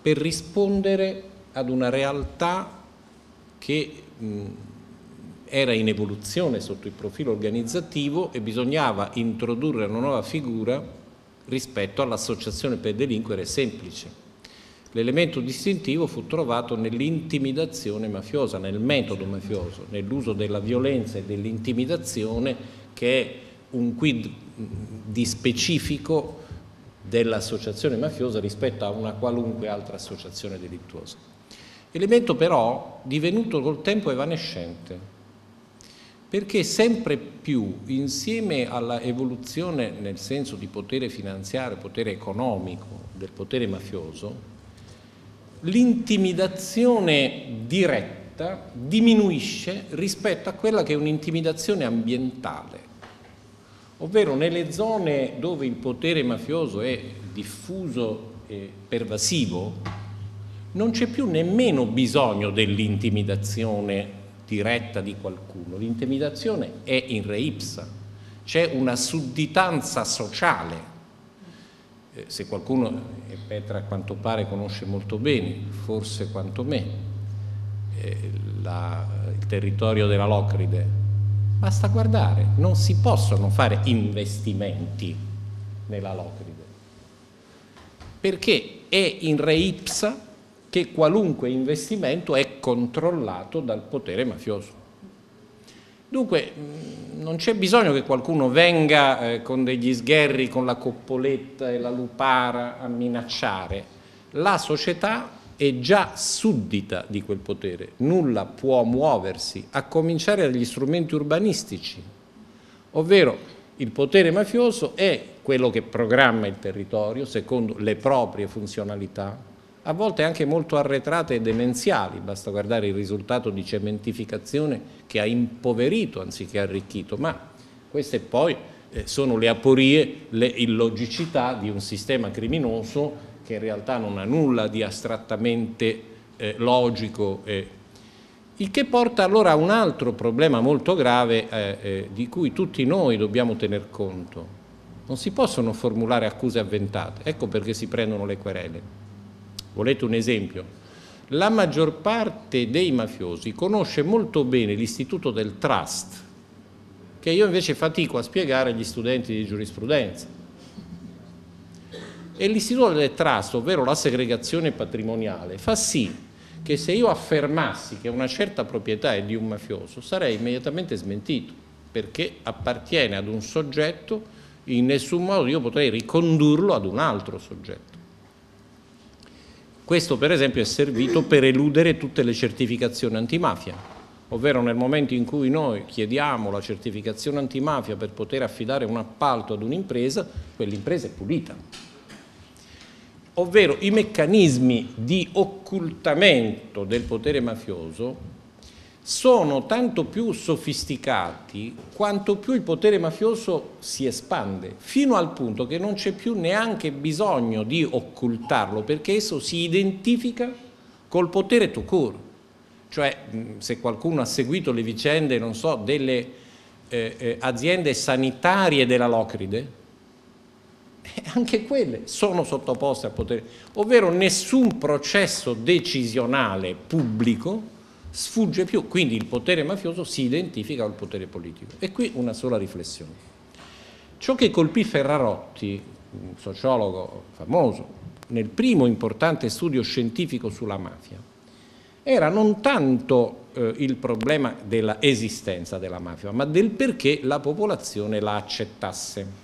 [SPEAKER 3] per rispondere ad una realtà che mh, era in evoluzione sotto il profilo organizzativo e bisognava introdurre una nuova figura rispetto all'associazione per delinquere semplice. L'elemento distintivo fu trovato nell'intimidazione mafiosa, nel metodo mafioso, nell'uso della violenza e dell'intimidazione che è un quid di specifico dell'associazione mafiosa rispetto a una qualunque altra associazione delittuosa. Elemento però divenuto col tempo evanescente, perché sempre più insieme alla evoluzione nel senso di potere finanziario, potere economico del potere mafioso, l'intimidazione diretta diminuisce rispetto a quella che è un'intimidazione ambientale, ovvero nelle zone dove il potere mafioso è diffuso e pervasivo, non c'è più nemmeno bisogno dell'intimidazione diretta di qualcuno, l'intimidazione è in re ipsa, c'è una sudditanza sociale. Eh, se qualcuno, e Petra a quanto pare conosce molto bene, forse quanto me, eh, la, il territorio della Locride, basta guardare, non si possono fare investimenti nella Locride, perché è in re ipsa che qualunque investimento è controllato dal potere mafioso. Dunque mm, non c'è bisogno che qualcuno venga eh, con degli sgherri, con la coppoletta e la lupara a minacciare. La società è già suddita di quel potere, nulla può muoversi, a cominciare dagli strumenti urbanistici, ovvero il potere mafioso è quello che programma il territorio secondo le proprie funzionalità, a volte anche molto arretrate e demenziali, basta guardare il risultato di cementificazione che ha impoverito anziché arricchito, ma questa è poi eh, sono le aporie, le illogicità di un sistema criminoso che in realtà non ha nulla di astrattamente eh, logico. Il che porta allora a un altro problema molto grave eh, di cui tutti noi dobbiamo tener conto. Non si possono formulare accuse avventate, ecco perché si prendono le querele. Volete un esempio? La maggior parte dei mafiosi conosce molto bene l'istituto del trust, che io invece fatico a spiegare agli studenti di giurisprudenza. E l'istituto del trust, ovvero la segregazione patrimoniale, fa sì che se io affermassi che una certa proprietà è di un mafioso sarei immediatamente smentito, perché appartiene ad un soggetto, in nessun modo io potrei ricondurlo ad un altro soggetto. Questo per esempio è servito per eludere tutte le certificazioni antimafia ovvero nel momento in cui noi chiediamo la certificazione antimafia per poter affidare un appalto ad un'impresa, quell'impresa è pulita. Ovvero i meccanismi di occultamento del potere mafioso sono tanto più sofisticati quanto più il potere mafioso si espande, fino al punto che non c'è più neanche bisogno di occultarlo, perché esso si identifica col potere to court cioè se qualcuno ha seguito le vicende, non so, delle eh, eh, aziende sanitarie della Locride, eh, anche quelle sono sottoposte al potere, ovvero nessun processo decisionale pubblico sfugge più, quindi il potere mafioso si identifica col potere politico. E qui una sola riflessione. Ciò che colpì Ferrarotti, un sociologo famoso, nel primo importante studio scientifico sulla mafia, era non tanto eh, il problema dell'esistenza della mafia, ma del perché la popolazione la accettasse.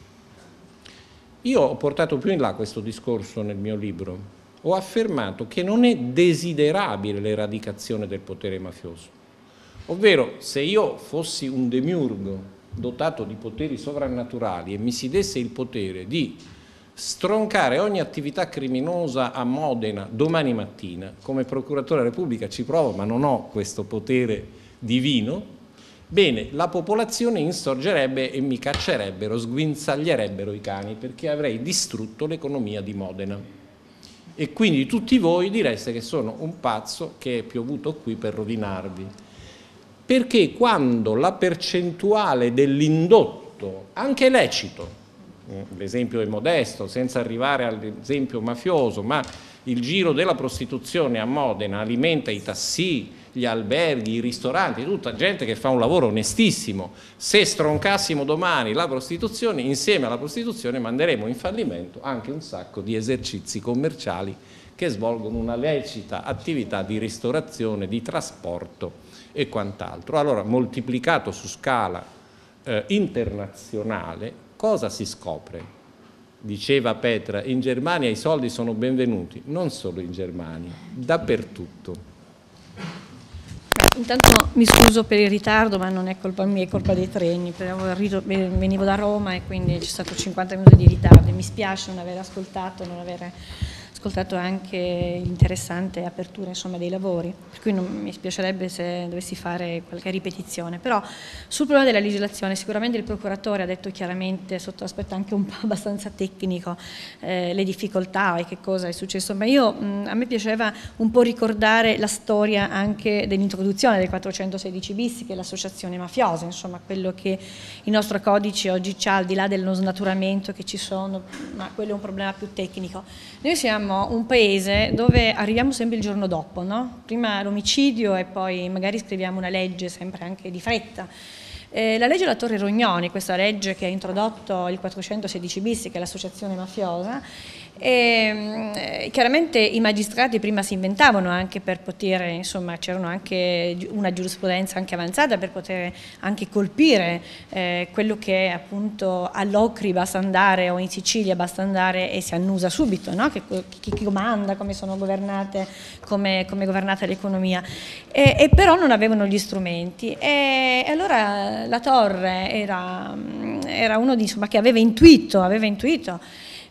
[SPEAKER 3] Io ho portato più in là questo discorso nel mio libro, ho affermato che non è desiderabile l'eradicazione del potere mafioso, ovvero se io fossi un demiurgo dotato di poteri sovrannaturali e mi si desse il potere di stroncare ogni attività criminosa a Modena domani mattina, come Procuratore della Repubblica ci provo ma non ho questo potere divino, bene, la popolazione insorgerebbe e mi caccerebbero, sguinzaglierebbero i cani perché avrei distrutto l'economia di Modena. E quindi tutti voi direste che sono un pazzo che è piovuto qui per rovinarvi. Perché quando la percentuale dell'indotto, anche lecito, l'esempio è modesto, senza arrivare all'esempio mafioso, ma il giro della prostituzione a Modena alimenta i tassi, gli alberghi, i ristoranti, tutta gente che fa un lavoro onestissimo. Se stroncassimo domani la prostituzione, insieme alla prostituzione manderemo in fallimento anche un sacco di esercizi commerciali che svolgono una lecita attività di ristorazione, di trasporto e quant'altro. Allora, moltiplicato su scala eh, internazionale, cosa si scopre? Diceva Petra, in Germania i soldi sono benvenuti, non solo in Germania, dappertutto.
[SPEAKER 4] Intanto mi scuso per il ritardo, ma non è colpa mia, è colpa dei treni. Venivo da Roma e quindi c'è stato 50 minuti di ritardo. Mi spiace non aver ascoltato, non aver ascoltato anche l'interessante apertura insomma, dei lavori, per cui non mi spiacerebbe se dovessi fare qualche ripetizione, però sul problema della legislazione sicuramente il procuratore ha detto chiaramente sotto l'aspetto anche un po' abbastanza tecnico eh, le difficoltà e che cosa è successo, ma io mh, a me piaceva un po' ricordare la storia anche dell'introduzione del 416 bis che è l'associazione mafiosa, insomma quello che il nostro codice oggi c'ha al di là dello snaturamento che ci sono, ma quello è un problema più tecnico. Noi siamo siamo un paese dove arriviamo sempre il giorno dopo, no? prima l'omicidio e poi magari scriviamo una legge sempre anche di fretta. Eh, la legge della Torre Rognoni, questa legge che ha introdotto il 416 bis, che è l'associazione mafiosa, e, eh, chiaramente i magistrati prima si inventavano anche per poter, insomma c'erano anche una giurisprudenza anche avanzata per poter anche colpire eh, quello che appunto all'Ocri basta andare o in Sicilia basta andare e si annusa subito, no? che, chi, chi, comanda, come sono governate, come, come è governata l'economia. E, e, però non avevano gli strumenti e, e allora la Torre era, era uno di, insomma, che aveva intuito, aveva intuito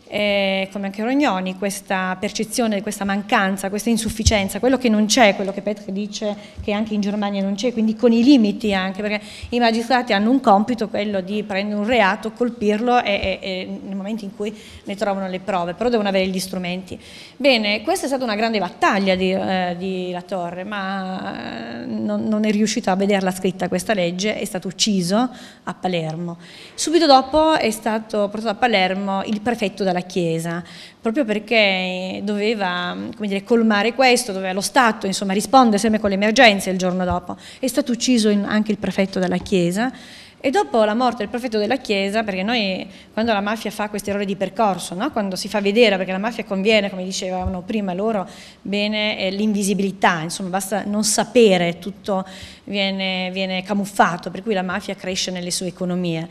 [SPEAKER 4] eh, come anche Rognoni, questa percezione, questa mancanza, questa insufficienza, quello che non c'è, quello che Petri dice che anche in Germania non c'è, quindi con i limiti anche, perché i magistrati hanno un compito, quello di prendere un reato, colpirlo e, e, e nel momento in cui ne trovano le prove, però devono avere gli strumenti. Bene, questa è stata una grande battaglia di, eh, di La Torre, ma eh, non, non è riuscito a vederla scritta questa legge, è stato ucciso a Palermo. Subito dopo è stato portato a Palermo il prefetto della Chiesa, proprio perché doveva dire, colmare questo, doveva lo Stato insomma, rispondere sempre con le emergenze il giorno dopo. È stato ucciso anche il prefetto della Chiesa e dopo la morte del prefetto della Chiesa, perché noi quando la mafia fa questi errori di percorso, no? quando si fa vedere, perché la mafia conviene, come dicevano prima loro, bene l'invisibilità, insomma basta non sapere, tutto viene, viene camuffato, per cui la mafia cresce nelle sue economie.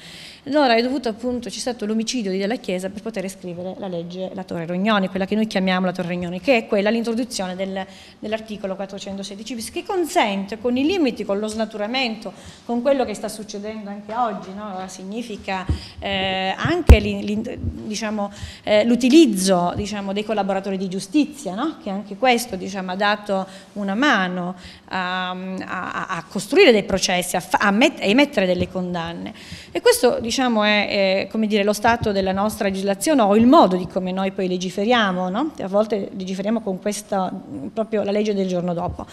[SPEAKER 4] Allora è dovuto appunto, c'è stato l'omicidio di Della Chiesa per poter scrivere la legge La Torre Rognoni, quella che noi chiamiamo la Torre Rognoni, che è quella, l'introduzione del, dell'articolo 416 bis, che consente con i limiti, con lo snaturamento, con quello che sta succedendo anche oggi, no? significa eh, anche diciamo, eh, l'utilizzo diciamo, dei collaboratori di giustizia, no? che anche questo diciamo, ha dato una mano a, a, a costruire dei processi, a, a emettere delle condanne. E questo diciamo, è, è dire, lo stato della nostra legislazione o il modo di come noi poi legiferiamo, no? a volte legiferiamo con questa, proprio la legge del giorno dopo.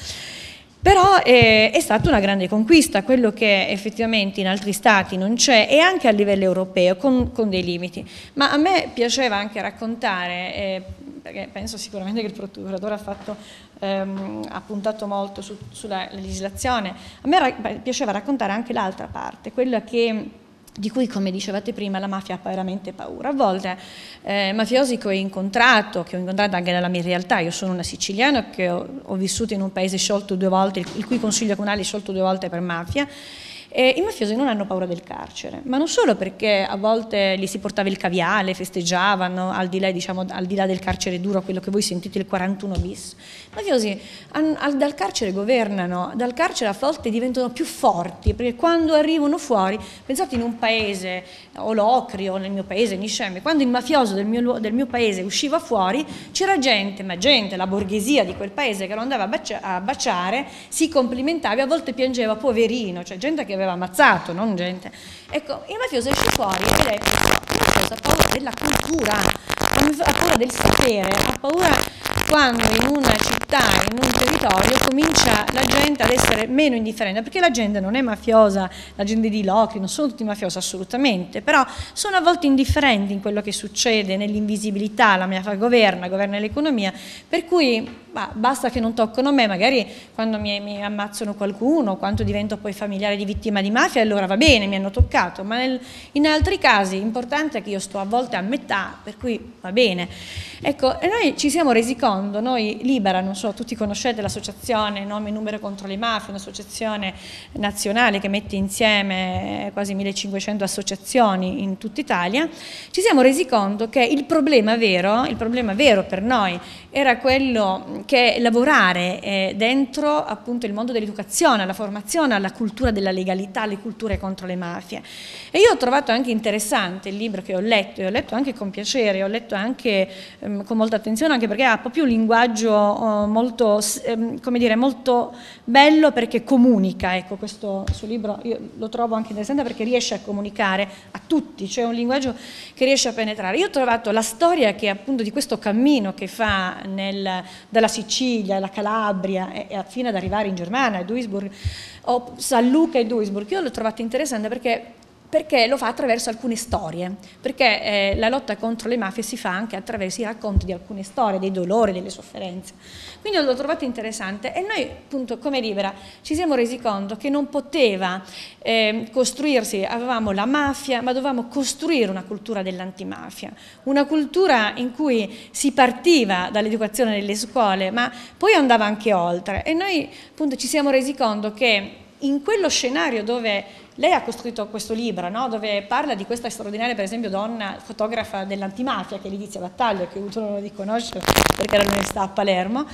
[SPEAKER 4] Però è, è, stata una grande conquista, quello che effettivamente in altri stati non c'è e anche a livello europeo con, con, dei limiti. Ma a me piaceva anche raccontare, eh, perché penso sicuramente che il procuratore ha, fatto, ehm, ha puntato molto su, sulla legislazione, a me ra piaceva raccontare anche l'altra parte, quella che di cui, come dicevate prima, la mafia ha veramente paura. A volte eh, mafiosi che ho incontrato, che ho incontrato anche nella mia realtà, io sono una siciliana che ho, ho vissuto in un paese sciolto due volte, il cui consiglio comunale è sciolto due volte per mafia, e I mafiosi non hanno paura del carcere, ma non solo perché a volte gli si portava il caviale, festeggiavano, al di là, diciamo, al di là del carcere duro, quello che voi sentite il 41 bis. I mafiosi dal carcere governano, dal carcere a volte diventano più forti, perché quando arrivano fuori, pensate in un paese, o Locri o nel mio paese, Niscemi, quando il mafioso del mio, del mio paese usciva fuori, c'era gente, ma gente, la borghesia di quel paese che lo andava a, bacia, a baciare, si complimentava, a volte piangeva, poverino, cioè gente che aveva aveva ammazzato, non gente. Ecco, il mafioso esce fuori e ha detto, il mafioso ha paura della cultura, ha paura del sapere, ha paura quando in una città, in un territorio, comincia la gente ad essere meno indifferente, perché la gente non è mafiosa, la gente di Locri, non sono tutti mafiosi assolutamente, però sono a volte indifferenti in quello che succede, nell'invisibilità, la mia fa governa, governa l'economia, per cui bah, basta che non toccano me, magari quando mi, mi, ammazzano qualcuno, quando divento poi familiare di vittima di mafia, allora va bene, mi hanno toccato, ma nel, in altri casi l'importante è che io sto a volte a metà, per cui va bene. Ecco, e noi ci siamo resi conto, noi Libera, non so, tutti conoscete l'associazione Nome e Numero contro le Mafie, un'associazione nazionale che mette insieme quasi 1500 associazioni in tutta Italia, ci siamo resi conto che il problema vero, il problema vero per noi era quello che lavorare eh, dentro appunto il mondo dell'educazione, alla formazione, alla cultura della legalità, alle culture contro le mafie. E io ho trovato anche interessante il libro che ho letto, e ho letto anche con piacere, ho letto anche ehm, con molta attenzione, anche perché ha proprio un linguaggio oh, molto, ehm, come dire, molto bello perché comunica, ecco questo suo libro io lo trovo anche interessante perché riesce a comunicare a tutti, cioè un linguaggio che riesce a penetrare. Io ho trovato la storia che appunto di questo cammino che fa nel, dalla Sicilia, alla Calabria e, e fino ad arrivare in Germania, a Duisburg, o San Luca e Duisburg, io l'ho trovato interessante perché perché lo fa attraverso alcune storie, perché eh, la lotta contro le mafie si fa anche attraverso i racconti di alcune storie, dei dolori, delle sofferenze. Quindi l'ho trovato interessante e noi appunto come Libera ci siamo resi conto che non poteva eh, costruirsi, avevamo la mafia, ma dovevamo costruire una cultura dell'antimafia, una cultura in cui si partiva dall'educazione nelle scuole, ma poi andava anche oltre e noi appunto ci siamo resi conto che in quello scenario dove lei ha costruito questo libro, no? dove parla di questa straordinaria, per esempio, donna fotografa dell'antimafia, che è Letizia Battaglio, che ho avuto l'onore di conoscere perché era all'università a Palermo,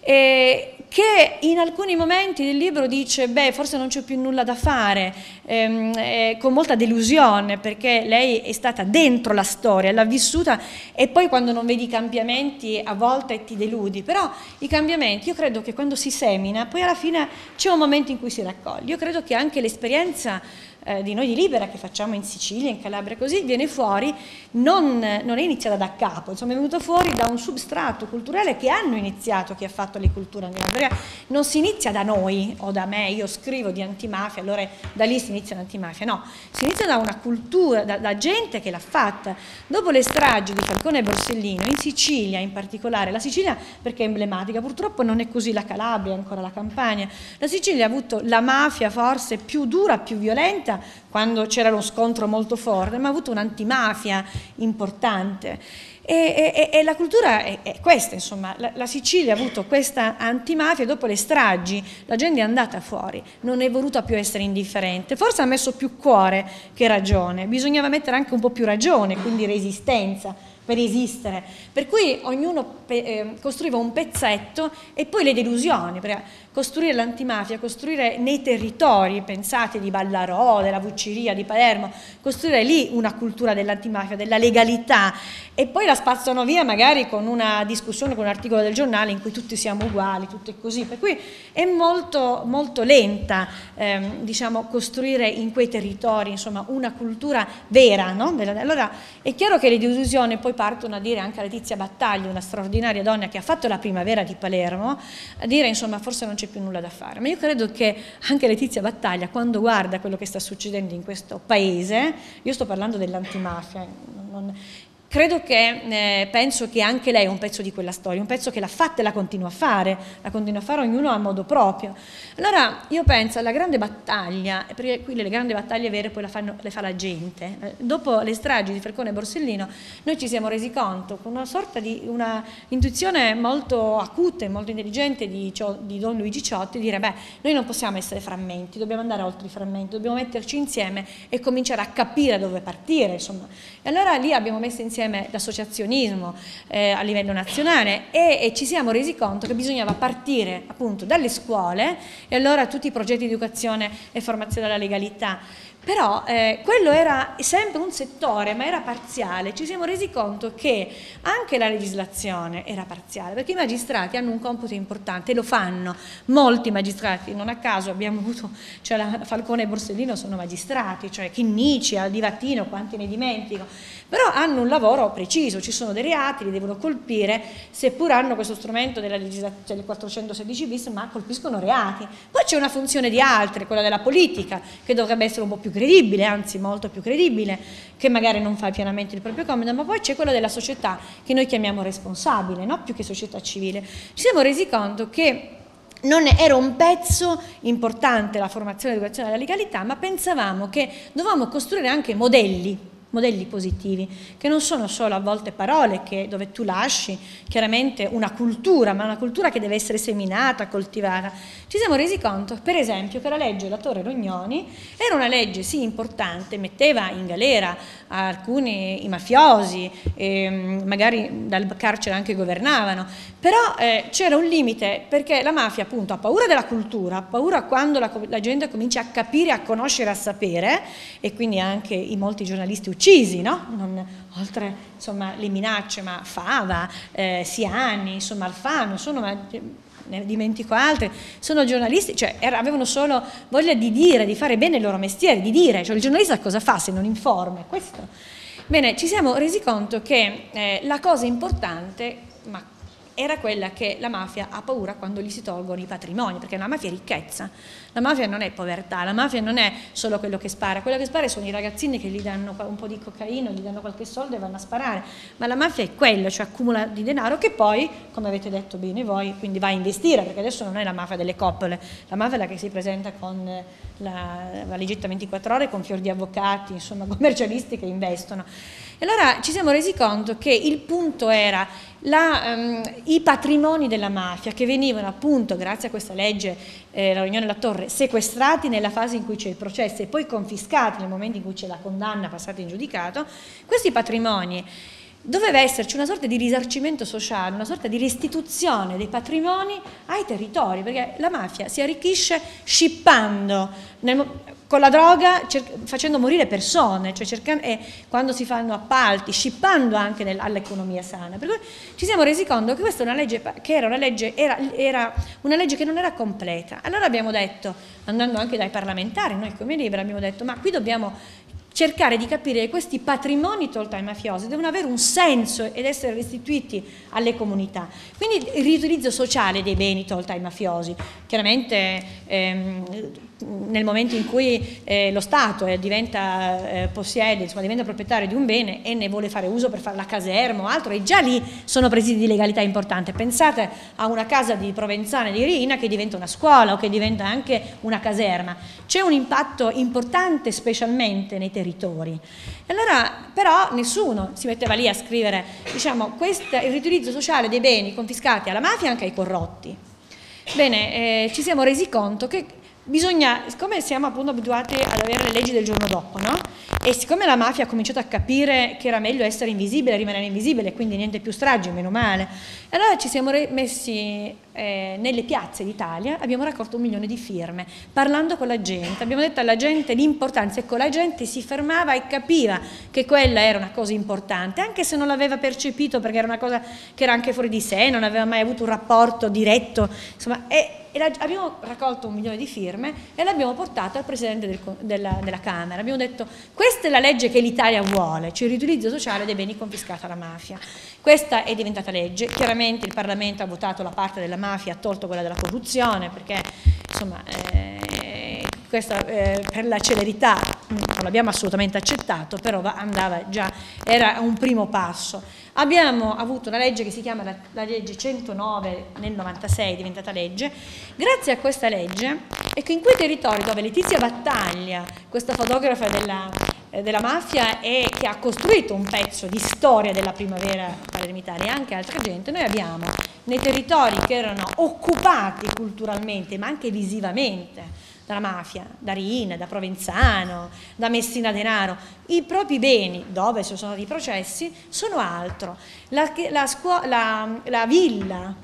[SPEAKER 4] e che in alcuni momenti del libro dice beh forse non c'è più nulla da fare, ehm, eh, con molta delusione perché lei è stata dentro la storia, l'ha vissuta e poi quando non vedi i cambiamenti a volte ti deludi, però i cambiamenti io credo che quando si semina poi alla fine c'è un momento in cui si raccoglie, io credo che anche l'esperienza eh, di noi di Libera che facciamo in Sicilia, in Calabria così, viene fuori, non, non, è iniziata da capo, insomma è venuto fuori da un substrato culturale che hanno iniziato chi ha fatto le culture perché non si inizia da noi o da me, io scrivo di antimafia, allora da lì si inizia l'antimafia, no, si inizia da una cultura, da, da gente che l'ha fatta. Dopo le stragi di Falcone e Borsellino, in Sicilia in particolare, la Sicilia perché è emblematica, purtroppo non è così la Calabria, ancora la Campania, la Sicilia ha avuto la mafia forse più dura, più violenta, quando c'era lo scontro molto forte, ma ha avuto un'antimafia importante. E, e, e, la cultura è, è questa, insomma, la, la, Sicilia ha avuto questa antimafia dopo le stragi, la gente è andata fuori, non è voluta più essere indifferente, forse ha messo più cuore che ragione, bisognava mettere anche un po' più ragione, quindi resistenza, per esistere. Per cui ognuno eh, costruiva un pezzetto e poi le delusioni, perché costruire l'antimafia, costruire nei territori, pensate di Ballarò, della Vucciria, di Palermo, costruire lì una cultura dell'antimafia, della legalità e poi la spazzano via magari con una discussione, con un articolo del giornale in cui tutti siamo uguali, tutto è così. Per cui è molto, molto lenta ehm, diciamo, costruire in quei territori insomma, una cultura vera. No? Allora è chiaro che le delusioni poi partono a dire anche a Letizia Battaglia, una straordinaria donna che ha fatto la primavera di Palermo, a dire insomma forse non c'è più nulla da fare. Ma io credo che anche Letizia Battaglia, quando guarda quello che sta succedendo in questo paese, io sto parlando dell'antimafia, Credo che, eh, penso che anche lei è un pezzo di quella storia, un pezzo che l'ha fatta e la continua a fare, la continua a fare ognuno a modo proprio. Allora io penso alla grande battaglia, perché qui le grandi battaglie vere poi fanno, le fa la gente. Dopo le stragi di Falcone e Borsellino noi ci siamo resi conto con una sorta di una intuizione molto acuta e molto intelligente di, di Don Luigi Ciotti, di dire beh noi non possiamo essere frammenti, dobbiamo andare oltre i frammenti, dobbiamo metterci insieme e cominciare a capire dove partire. Insomma. E allora lì abbiamo messo insieme insieme l'associazionismo eh, a livello nazionale e, e, ci siamo resi conto che bisognava partire appunto dalle scuole e allora tutti i progetti di educazione e formazione alla legalità però eh, quello era sempre un settore, ma era parziale. Ci siamo resi conto che anche la legislazione era parziale, perché i magistrati hanno un compito importante e lo fanno. Molti magistrati, non a caso abbiamo avuto, cioè Falcone e Borsellino sono magistrati, cioè Chinnici, Aldivattino, quanti ne dimentico, però hanno un lavoro preciso, ci sono dei reati, li devono colpire, seppur hanno questo strumento della legislazione del 416 bis, ma colpiscono reati. Poi c'è una funzione di altri, quella della politica, che dovrebbe essere un po' più credibile, anzi molto più credibile, che magari non fa pienamente il proprio compito, ma poi c'è quella della società che noi chiamiamo responsabile, no? più che società civile. Ci siamo resi conto che non era un pezzo importante la formazione e l'educazione della legalità, ma pensavamo che dovevamo costruire anche modelli modelli positivi, che non sono solo a volte parole che, dove tu lasci chiaramente una cultura, ma una cultura che deve essere seminata, coltivata. Ci siamo resi conto, per esempio, che la legge della Torre Rognoni era una legge sì importante, metteva in galera alcuni i mafiosi, e magari dal carcere anche governavano, però eh, c'era un limite perché la mafia appunto ha paura della cultura, ha paura quando la, la gente comincia a capire, a conoscere, a sapere e quindi anche i molti giornalisti uccisi, no? non, oltre insomma, le minacce, ma Fava, eh, Siani, insomma Alfano, sono, ma, ne dimentico altri, sono giornalisti, cioè era, avevano solo voglia di dire, di fare bene il loro mestiere, di dire, cioè il giornalista cosa fa se non informa? Questo. Bene, ci siamo resi conto che eh, la cosa importante, ma era quella che la mafia ha paura quando gli si tolgono i patrimoni, perché la mafia è ricchezza, la mafia non è povertà, la mafia non è solo quello che spara, quello che spara sono i ragazzini che gli danno un po' di cocaina, gli danno qualche soldo e vanno a sparare, ma la mafia è quello, cioè accumula di denaro che poi, come avete detto bene voi, quindi va a investire, perché adesso non è la mafia delle coppole, la mafia è la che si presenta con la valigetta 24 ore, con fior di avvocati, insomma commercialisti che investono. E allora ci siamo resi conto che il punto era la, um, i patrimoni della mafia che venivano appunto, grazie a questa legge, eh, la riunione della torre, sequestrati nella fase in cui c'è il processo e poi confiscati nel momento in cui c'è la condanna passata in giudicato, questi patrimoni doveva esserci una sorta di risarcimento sociale, una sorta di restituzione dei patrimoni ai territori, perché la mafia si arricchisce scippando. Nel, con la droga facendo morire persone, cioè cercando, eh, quando si fanno appalti, scippando anche all'economia sana. Per cui ci siamo resi conto che questa una legge, che era una legge, era, era una legge che non era completa. Allora abbiamo detto, andando anche dai parlamentari, noi come Libera abbiamo detto ma qui dobbiamo cercare di capire che questi patrimoni tolti ai mafiosi devono avere un senso ed essere restituiti alle comunità. Quindi il riutilizzo sociale dei beni tolti ai mafiosi, chiaramente ehm, nel momento in cui eh, lo Stato eh, diventa, eh, possiede, insomma, diventa proprietario di un bene e ne vuole fare uso per fare la caserma o altro, e già lì sono presidi di legalità importante. Pensate a una casa di Provenzano e di Rina che diventa una scuola o che diventa anche una caserma. C'è un impatto importante specialmente nei territori. E allora, però nessuno si metteva lì a scrivere diciamo, questo, il riutilizzo sociale dei beni confiscati alla mafia e anche ai corrotti. Bene, eh, ci siamo resi conto che bisogna, siccome siamo appunto abituati ad avere le leggi del giorno dopo, no? E siccome la mafia ha cominciato a capire che era meglio essere invisibile, rimanere invisibile, quindi niente più stragi, meno male, allora ci siamo messi eh, nelle piazze d'Italia, abbiamo raccolto un milione di firme, parlando con la gente, abbiamo detto alla gente l'importanza, ecco la gente si fermava e capiva che quella era una cosa importante, anche se non l'aveva percepito perché era una cosa che era anche fuori di sé, non aveva mai avuto un rapporto diretto, insomma, e, la, abbiamo raccolto un milione di firme e l'abbiamo portata al Presidente del, della, della, Camera. Abbiamo detto questa è la legge che l'Italia vuole, cioè il riutilizzo sociale dei beni confiscati alla mafia. Questa è diventata legge, chiaramente il Parlamento ha votato la parte della mafia, ha tolto quella della corruzione perché insomma... Eh, questa, eh, per la celerità mm, non l'abbiamo assolutamente accettato, però andava già, era un primo passo. Abbiamo avuto una legge che si chiama la, la legge 109 nel 96, diventata legge. Grazie a questa legge, ecco in quei territori dove Letizia Battaglia, questa fotografa della, eh, della mafia e che ha costruito un pezzo di storia della primavera palermitana e anche altra gente, noi abbiamo nei territori che erano occupati culturalmente ma anche visivamente dalla mafia, da Rina, da Provenzano, da Messina Denaro. I propri beni, dove ci sono stati i processi, sono altro. La, la, la, la villa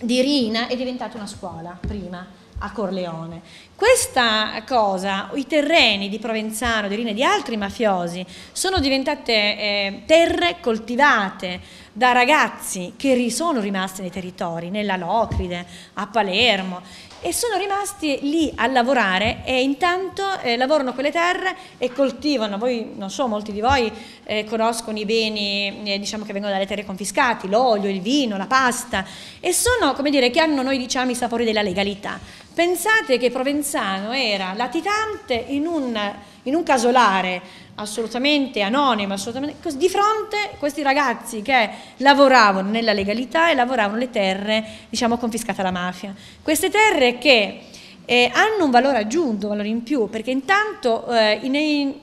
[SPEAKER 4] di Rina è diventata una scuola prima a Corleone. Questa cosa, i terreni di Provenzano, di Rina e di altri mafiosi sono diventate eh, terre coltivate da ragazzi che sono rimasti nei territori, nella Locride, a Palermo e sono rimasti lì a lavorare e intanto eh, lavorano quelle terre e coltivano, voi non so, molti di voi eh, conoscono i beni eh, diciamo che vengono dalle terre confiscate, l'olio, il vino, la pasta e sono come dire che hanno noi diciamo i sapori della legalità. Pensate che Provenzano era latitante in un, in un casolare assolutamente anonimo, assolutamente di fronte a questi ragazzi che lavoravano nella legalità e lavoravano le terre, diciamo, confiscate alla mafia. Queste terre che eh, hanno un valore aggiunto, un valore in più, perché intanto eh, nei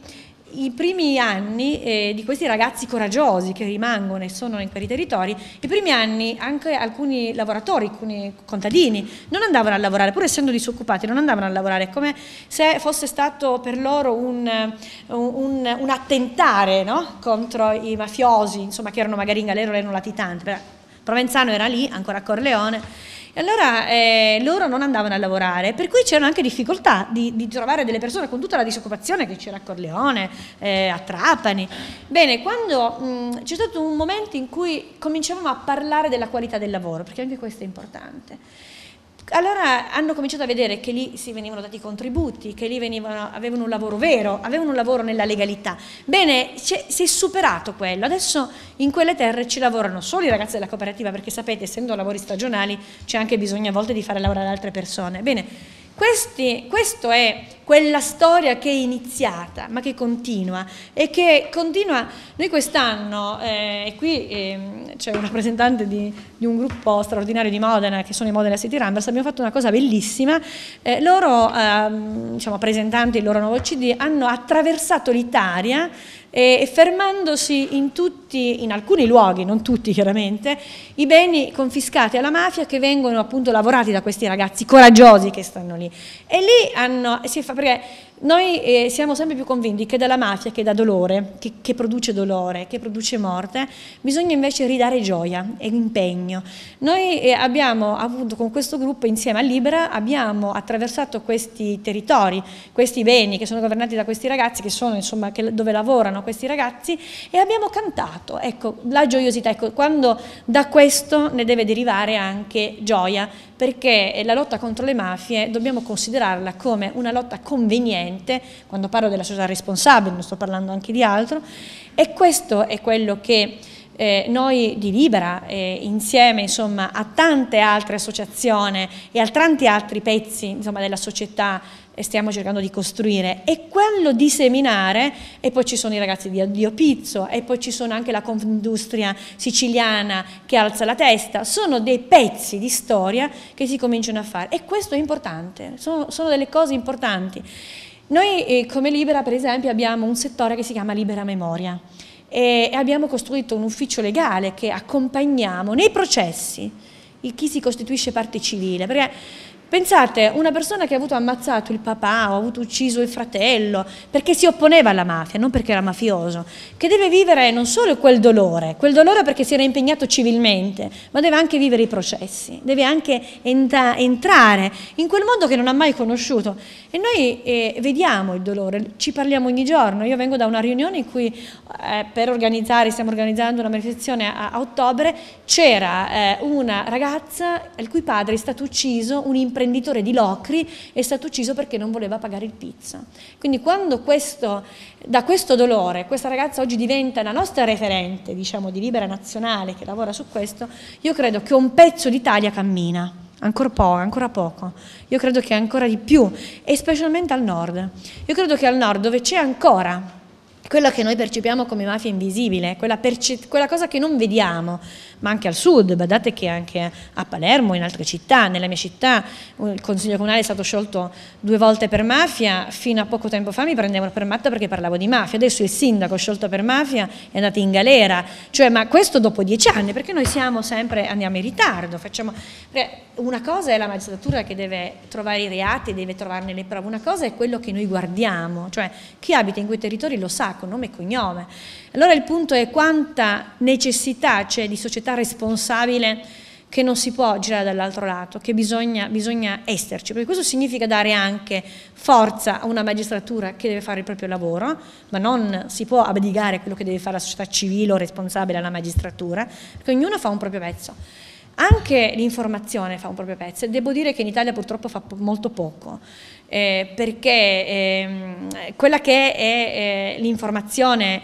[SPEAKER 4] i primi anni eh, di questi ragazzi coraggiosi che rimangono e sono in quei territori, i primi anni anche alcuni lavoratori, alcuni contadini non andavano a lavorare, pur essendo disoccupati, non andavano a lavorare, come se fosse stato per loro un, un, un attentare no? contro i mafiosi, insomma che erano magari in galera o erano latitanti. Provenzano era lì, ancora a Corleone, e allora eh, loro non andavano a lavorare, per cui c'erano anche difficoltà di, di, trovare delle persone con tutta la disoccupazione che c'era a Corleone, eh, a Trapani. Bene, quando c'è stato un momento in cui cominciavamo a parlare della qualità del lavoro, perché anche questo è importante. Allora hanno cominciato a vedere che lì si venivano dati i contributi, che lì venivano, avevano un lavoro vero, avevano un lavoro nella legalità. Bene, si è superato quello, adesso in quelle terre ci lavorano solo i ragazzi della cooperativa, perché sapete, essendo lavori stagionali c'è anche bisogno a volte di fare lavorare altre persone. Bene, questi, questo è quella storia che è iniziata ma che continua e che continua, noi quest'anno, eh, e qui eh, c'è un rappresentante di, di, un gruppo straordinario di Modena che sono i Modena City Rumbers, abbiamo fatto una cosa bellissima, eh, loro, ehm, diciamo, presentanti il loro nuovo CD, hanno attraversato l'Italia e fermandosi in tutti, in alcuni luoghi, non tutti chiaramente, i beni confiscati alla mafia che vengono appunto lavorati da questi ragazzi coraggiosi che stanno lì. E lì hanno, si fa, perché noi eh, siamo sempre più convinti che dalla mafia, che dà dolore, che, che, produce dolore, che produce morte, bisogna invece ridare gioia e impegno. Noi eh, abbiamo avuto con questo gruppo insieme a Libera, abbiamo attraversato questi territori, questi beni che sono governati da questi ragazzi, che sono insomma che, dove lavorano questi ragazzi e abbiamo cantato, ecco, la gioiosità, ecco, quando da questo ne deve derivare anche gioia, perché la lotta contro le mafie dobbiamo considerarla come una lotta conveniente, quando parlo della società responsabile, non sto parlando anche di altro, e questo è quello che eh, noi di Libera, eh, insieme insomma, a tante altre associazioni e a tanti altri pezzi insomma, della società stiamo cercando di costruire. È quello di seminare e poi ci sono i ragazzi di Dio Pizzo e poi ci sono anche la Confindustria siciliana che alza la testa, sono dei pezzi di storia che si cominciano a fare. E questo è importante, sono, sono delle cose importanti. Noi eh, come Libera per esempio abbiamo un settore che si chiama Libera Memoria e abbiamo costruito un ufficio legale che accompagniamo nei processi chi si costituisce parte civile, perché Pensate, una persona che ha avuto ammazzato il papà o ha avuto ucciso il fratello perché si opponeva alla mafia, non perché era mafioso, che deve vivere non solo quel dolore, quel dolore perché si era impegnato civilmente, ma deve anche vivere i processi, deve anche entra entrare in quel mondo che non ha mai conosciuto. E noi eh, vediamo il dolore, ci parliamo ogni giorno. Io vengo da una riunione in cui eh, per organizzare, stiamo organizzando una manifestazione a, a ottobre, c'era eh, una ragazza il cui padre è stato ucciso, un imprenditore di Locri è stato ucciso perché non voleva pagare il pizza. Quindi quando questo, da questo dolore questa ragazza oggi diventa la nostra referente, diciamo, di Libera Nazionale che lavora su questo, io credo che un pezzo d'Italia cammina. Ancora poco, ancora poco. Io credo che ancora di più, e specialmente al nord. Io credo che al nord, dove c'è ancora quella che noi percepiamo come mafia invisibile, quella, quella cosa che non vediamo, ma anche al sud, badate che anche a Palermo, in altre città, nella mia città il consiglio comunale è stato sciolto due volte per mafia, fino a poco tempo fa mi prendevano per matta perché parlavo di mafia, adesso il sindaco sciolto per mafia è andato in galera, cioè ma questo dopo dieci anni, perché noi siamo sempre, andiamo in ritardo, facciamo, una cosa è la magistratura che deve trovare i reati, deve trovarne le prove, una cosa è quello che noi guardiamo, cioè chi abita in quei territori lo sa con nome e cognome, allora il punto è quanta necessità c'è di società responsabile che non si può girare dall'altro lato, che bisogna, bisogna, esserci, perché questo significa dare anche forza a una magistratura che deve fare il proprio lavoro, ma non si può abdicare quello che deve fare la società civile o responsabile alla magistratura, perché ognuno fa un proprio pezzo. Anche l'informazione fa un proprio pezzo e devo dire che in Italia purtroppo fa molto poco, eh, perché eh, quella che è eh, l'informazione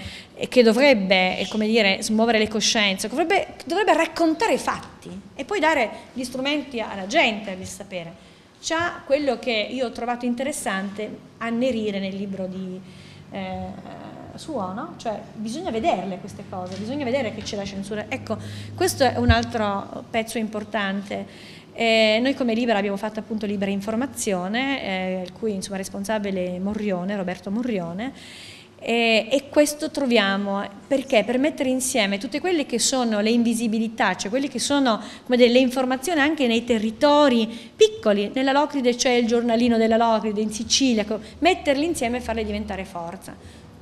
[SPEAKER 4] che dovrebbe, come dire, smuovere le coscienze, dovrebbe, dovrebbe, raccontare i fatti e poi dare gli strumenti alla gente di sapere. Già quello che io ho trovato interessante annerire nel libro di eh, suo, no? Cioè bisogna vederle queste cose, bisogna vedere che c'è la censura. Ecco, questo è un altro pezzo importante. Eh, noi come Libera abbiamo fatto appunto Libera Informazione, eh, il cui insomma, responsabile è Morrione, Roberto Morrione, e, e, questo troviamo perché? Per mettere insieme tutte quelle che sono le invisibilità, cioè quelle che sono come delle informazioni anche nei territori piccoli, nella Locride c'è il giornalino della Locride, in Sicilia, metterli insieme e farle diventare forza,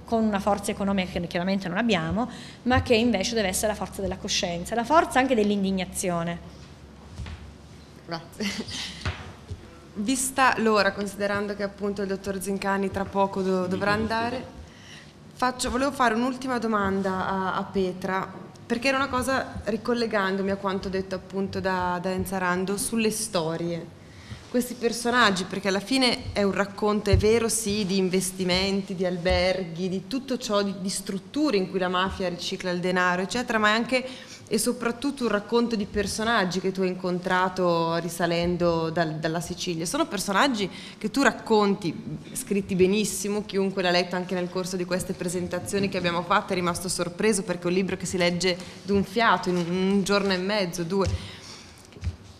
[SPEAKER 4] con una forza economica che chiaramente non abbiamo, ma che invece deve essere la forza della coscienza, la forza anche dell'indignazione.
[SPEAKER 1] Grazie. Vista l'ora, considerando che appunto il dottor Zincani tra poco do dovrà andare, Faccio, volevo fare un'ultima domanda a, a, Petra, perché era una cosa, ricollegandomi a quanto detto appunto da, da Enzarando, sulle storie. Questi personaggi, perché alla fine è un racconto, è vero sì, di investimenti, di alberghi, di tutto ciò, di, di strutture in cui la mafia ricicla il denaro, eccetera, ma è anche e soprattutto un racconto di personaggi che tu hai incontrato risalendo dal, dalla Sicilia. Sono personaggi che tu racconti, scritti benissimo, chiunque l'ha letto anche nel corso di queste presentazioni che abbiamo fatto è rimasto sorpreso perché è un libro che si legge d'un fiato, in un, un giorno e mezzo, due.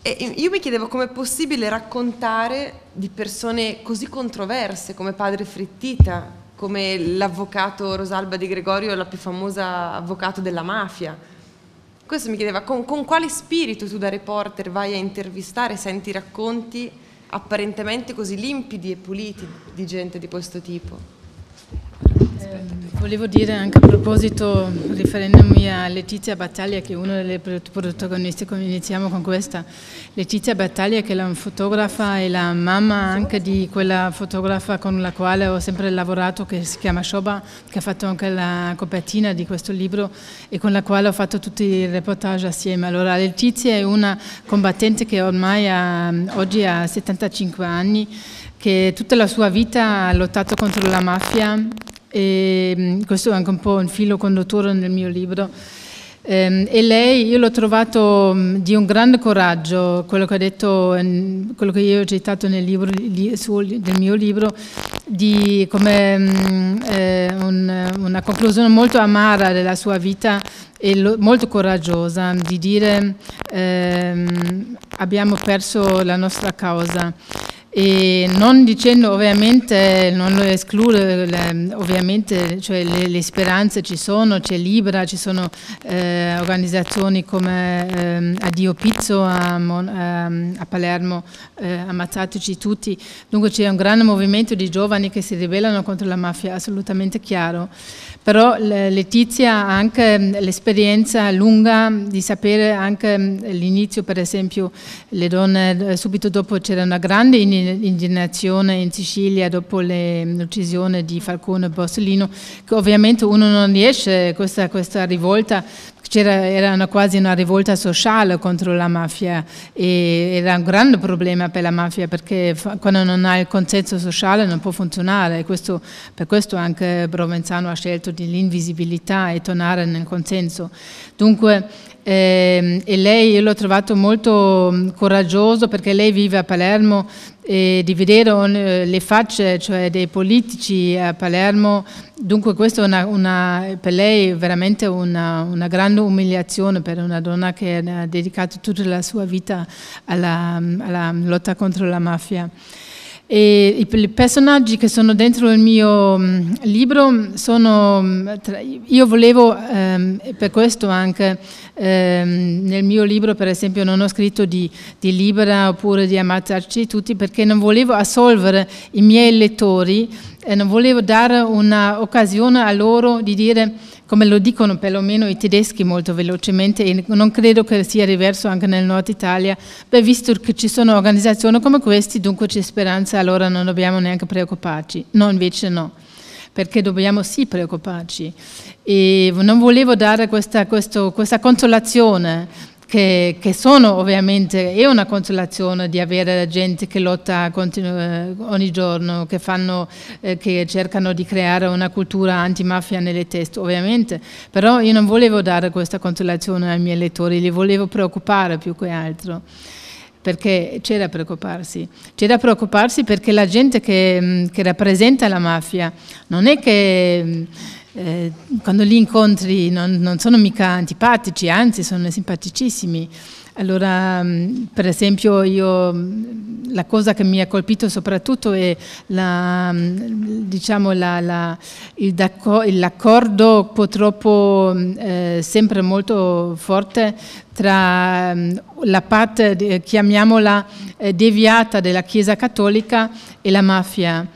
[SPEAKER 1] E io mi chiedevo come è possibile raccontare di persone così controverse come padre Frittita, come l'avvocato Rosalba Di Gregorio, la più famosa avvocato della mafia. Questo mi chiedeva con, con quale spirito tu da reporter vai a intervistare, senti racconti apparentemente così limpidi e puliti di gente di questo tipo?
[SPEAKER 2] Eh, volevo dire anche a proposito, riferendomi a Letizia Battaglia, che è una delle protagoniste, come iniziamo con questa. Letizia Battaglia, che è la fotografa e la mamma anche di quella fotografa con la quale ho sempre lavorato, che si chiama Shoba, che ha fatto anche la copertina di questo libro e con la quale ho fatto tutti i reportage assieme. Allora, Letizia è una combattente che ormai ha, oggi ha 75 anni che tutta la sua vita ha lottato contro la mafia e mm, questo è anche un po' un filo conduttore nel mio libro. Ehm, e lei, io l'ho trovato mm, di un grande coraggio, quello che ha detto, quello che io ho citato nel, libro, nel mio libro, di, come mm, eh, un, una conclusione molto amara della sua vita e lo, molto coraggiosa di dire eh, abbiamo perso la nostra causa e non dicendo ovviamente, non lo esclude, le, ovviamente cioè le, le, speranze ci sono, c'è Libra, ci sono eh, organizzazioni come eh, Addio Pizzo a, Mon, a, a Palermo, eh, ammazzateci tutti, dunque c'è un grande movimento di giovani che si ribellano contro la mafia, assolutamente chiaro. Però Letizia ha anche l'esperienza lunga di sapere anche all'inizio, per esempio, le donne, subito dopo c'era una grande indignazione in Sicilia dopo l'uccisione di Falcone e Borsellino, che ovviamente uno non riesce, questa, questa rivolta era una, quasi una rivolta sociale contro la mafia e era un grande problema per la mafia perché quando non ha il consenso sociale non può funzionare questo, per questo anche Provenzano ha scelto l'invisibilità e tornare nel consenso. Dunque e lei io l'ho trovato molto mm, coraggioso perché lei vive a Palermo e di vedere le facce cioè dei politici a Palermo, dunque questo è una, una, per lei veramente una, una, grande umiliazione per una donna che ha dedicato tutta la sua vita alla, alla lotta contro la mafia. E i personaggi che sono dentro il mio mm, libro sono, mm, io volevo, ehm, per questo anche ehm, nel mio libro per esempio non ho scritto di, di Libera oppure di Ammazzarci tutti perché non volevo assolvere i miei lettori e non volevo dare un'occasione a loro di dire come lo dicono perlomeno i tedeschi molto velocemente e non credo che sia diverso anche nel nord Italia, beh visto che ci sono organizzazioni come queste dunque c'è speranza allora non dobbiamo neanche preoccuparci, no invece no perché dobbiamo sì preoccuparci. E non volevo dare questa, questo, questa consolazione che, che, sono ovviamente, è una consolazione di avere gente che lotta continu- ogni giorno, che, fanno, eh, che cercano di creare una cultura antimafia nelle teste, ovviamente, però io non volevo dare questa consolazione ai miei lettori, li volevo preoccupare più che altro perché c'è da preoccuparsi. C'è da preoccuparsi perché la gente che, che rappresenta la mafia non è che eh, quando li incontri non, non, sono mica antipatici, anzi sono simpaticissimi. Allora, mm, per esempio, io, mm, la cosa che mi ha colpito soprattutto è la, mm, diciamo, la, la, l'accordo purtroppo eh, sempre molto forte tra la parte, chiamiamola, eh, deviata della Chiesa Cattolica e la mafia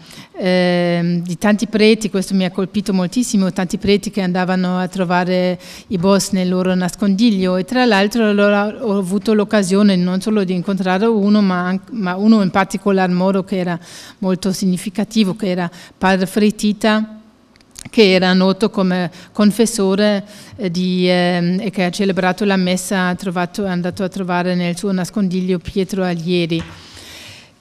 [SPEAKER 2] eh, di tanti preti, questo mi ha colpito moltissimo, tanti preti che andavano a trovare i boss nel loro nascondiglio e tra l'altro allora ho avuto l'occasione non solo di incontrare uno, ma, ma, uno in particolar modo che era molto significativo, che era padre Fritita che era noto come confessore eh, di, eh, e che ha celebrato la messa, trovato, è andato a trovare nel suo nascondiglio Pietro Aglieri.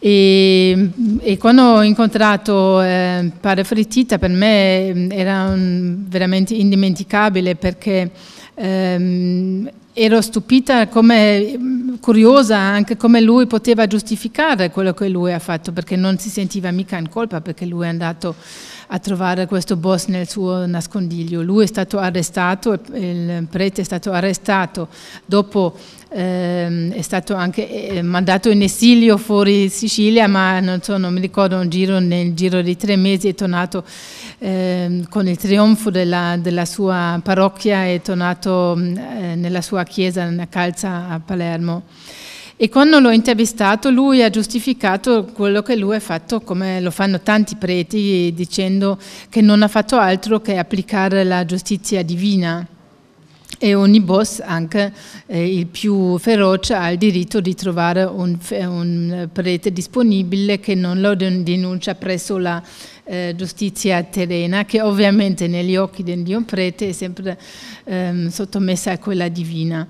[SPEAKER 2] E, e, quando ho incontrato eh, Padre Frittita per me mm, era un, veramente indimenticabile perché ehm, ero stupita, come, mm, curiosa anche come lui poteva giustificare quello che lui ha fatto perché non si sentiva mica in colpa perché lui è andato a trovare questo boss nel suo nascondiglio. Lui è stato arrestato, il prete è stato arrestato, dopo eh, è stato anche eh, mandato in esilio fuori Sicilia, ma non, so, non mi ricordo un giro, nel giro di tre mesi è tornato eh, con il trionfo della, della, sua parrocchia, è tornato eh, nella sua chiesa, nella Calza a Palermo. E quando l'ho intervistato lui ha giustificato quello che lui ha fatto, come lo fanno tanti preti, dicendo che non ha fatto altro che applicare la giustizia divina. E ogni boss, anche eh, il più feroce, ha il diritto di trovare un, un prete disponibile che non lo denuncia presso la eh, giustizia terrena, che ovviamente negli occhi di un prete è sempre ehm, sottomessa a quella divina.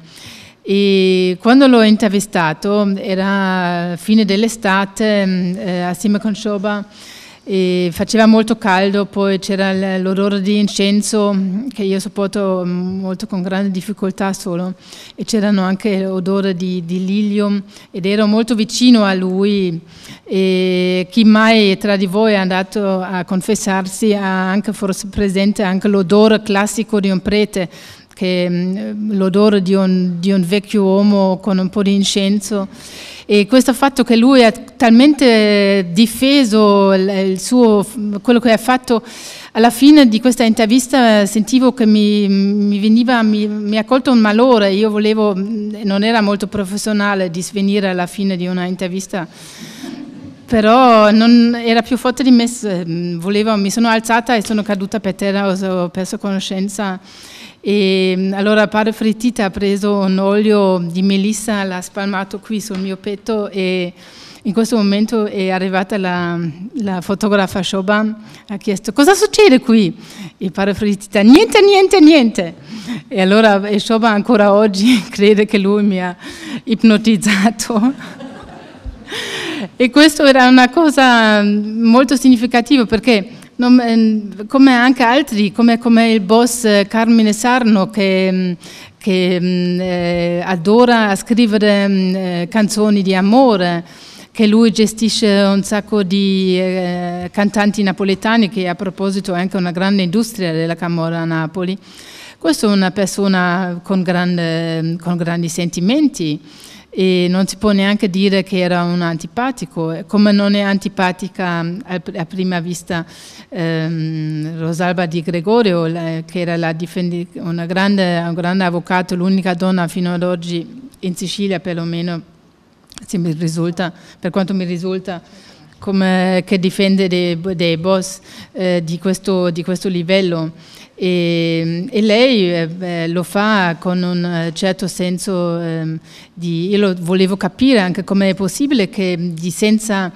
[SPEAKER 2] E quando l'ho intervistato era fine dell'estate mm, eh, assieme con Shoba e faceva molto caldo, poi c'era l'odore di incenso che io sopporto mm, molto con grande difficoltà solo. E c'erano anche l'odore di, di lilium ed ero molto vicino a lui. E chi mai tra di voi è andato a confessarsi ha anche forse presente anche l'odore classico di un prete che mm, l'odore di un, di un vecchio uomo con un po' di incenso. E questo fatto che lui ha talmente difeso suo, quello che ha fatto. Alla fine di questa intervista sentivo che mi, mi veniva, mi, ha colto un malore, io volevo, mm, non era molto professionale di svenire alla fine di una intervista, però non, era più forte di me, mm, volevo, mi sono alzata e sono caduta per terra, ho perso conoscenza e mm, allora padre Frittita ha preso un olio di melissa, l'ha spalmato qui sul mio petto e in questo momento è arrivata la, la fotografa Shoban, ha chiesto cosa succede qui? E padre Frittita, niente, niente, niente. E allora Shoban ancora oggi crede che lui mi ha ipnotizzato. e questo era una cosa molto significativa perché non, come anche altri, come, come, il boss eh, Carmine Sarno che, mm, che mm, eh, adora scrivere mm, eh, canzoni di amore, che lui gestisce un sacco di eh, cantanti napoletani che a proposito è anche una grande industria della Camorra a Napoli. Questa è una persona con, grande, con grandi sentimenti e non si può neanche dire che era un antipatico, come non è antipatica a prima vista ehm, Rosalba di Gregorio, che era una grande, un grande avvocato, l'unica donna fino ad oggi in Sicilia perlomeno, risulta, per quanto mi risulta, come, che difende dei, dei boss eh, di, questo, di questo livello. E, e lei eh, lo fa con un eh, certo senso eh, di... Io lo volevo capire anche come è possibile che di senza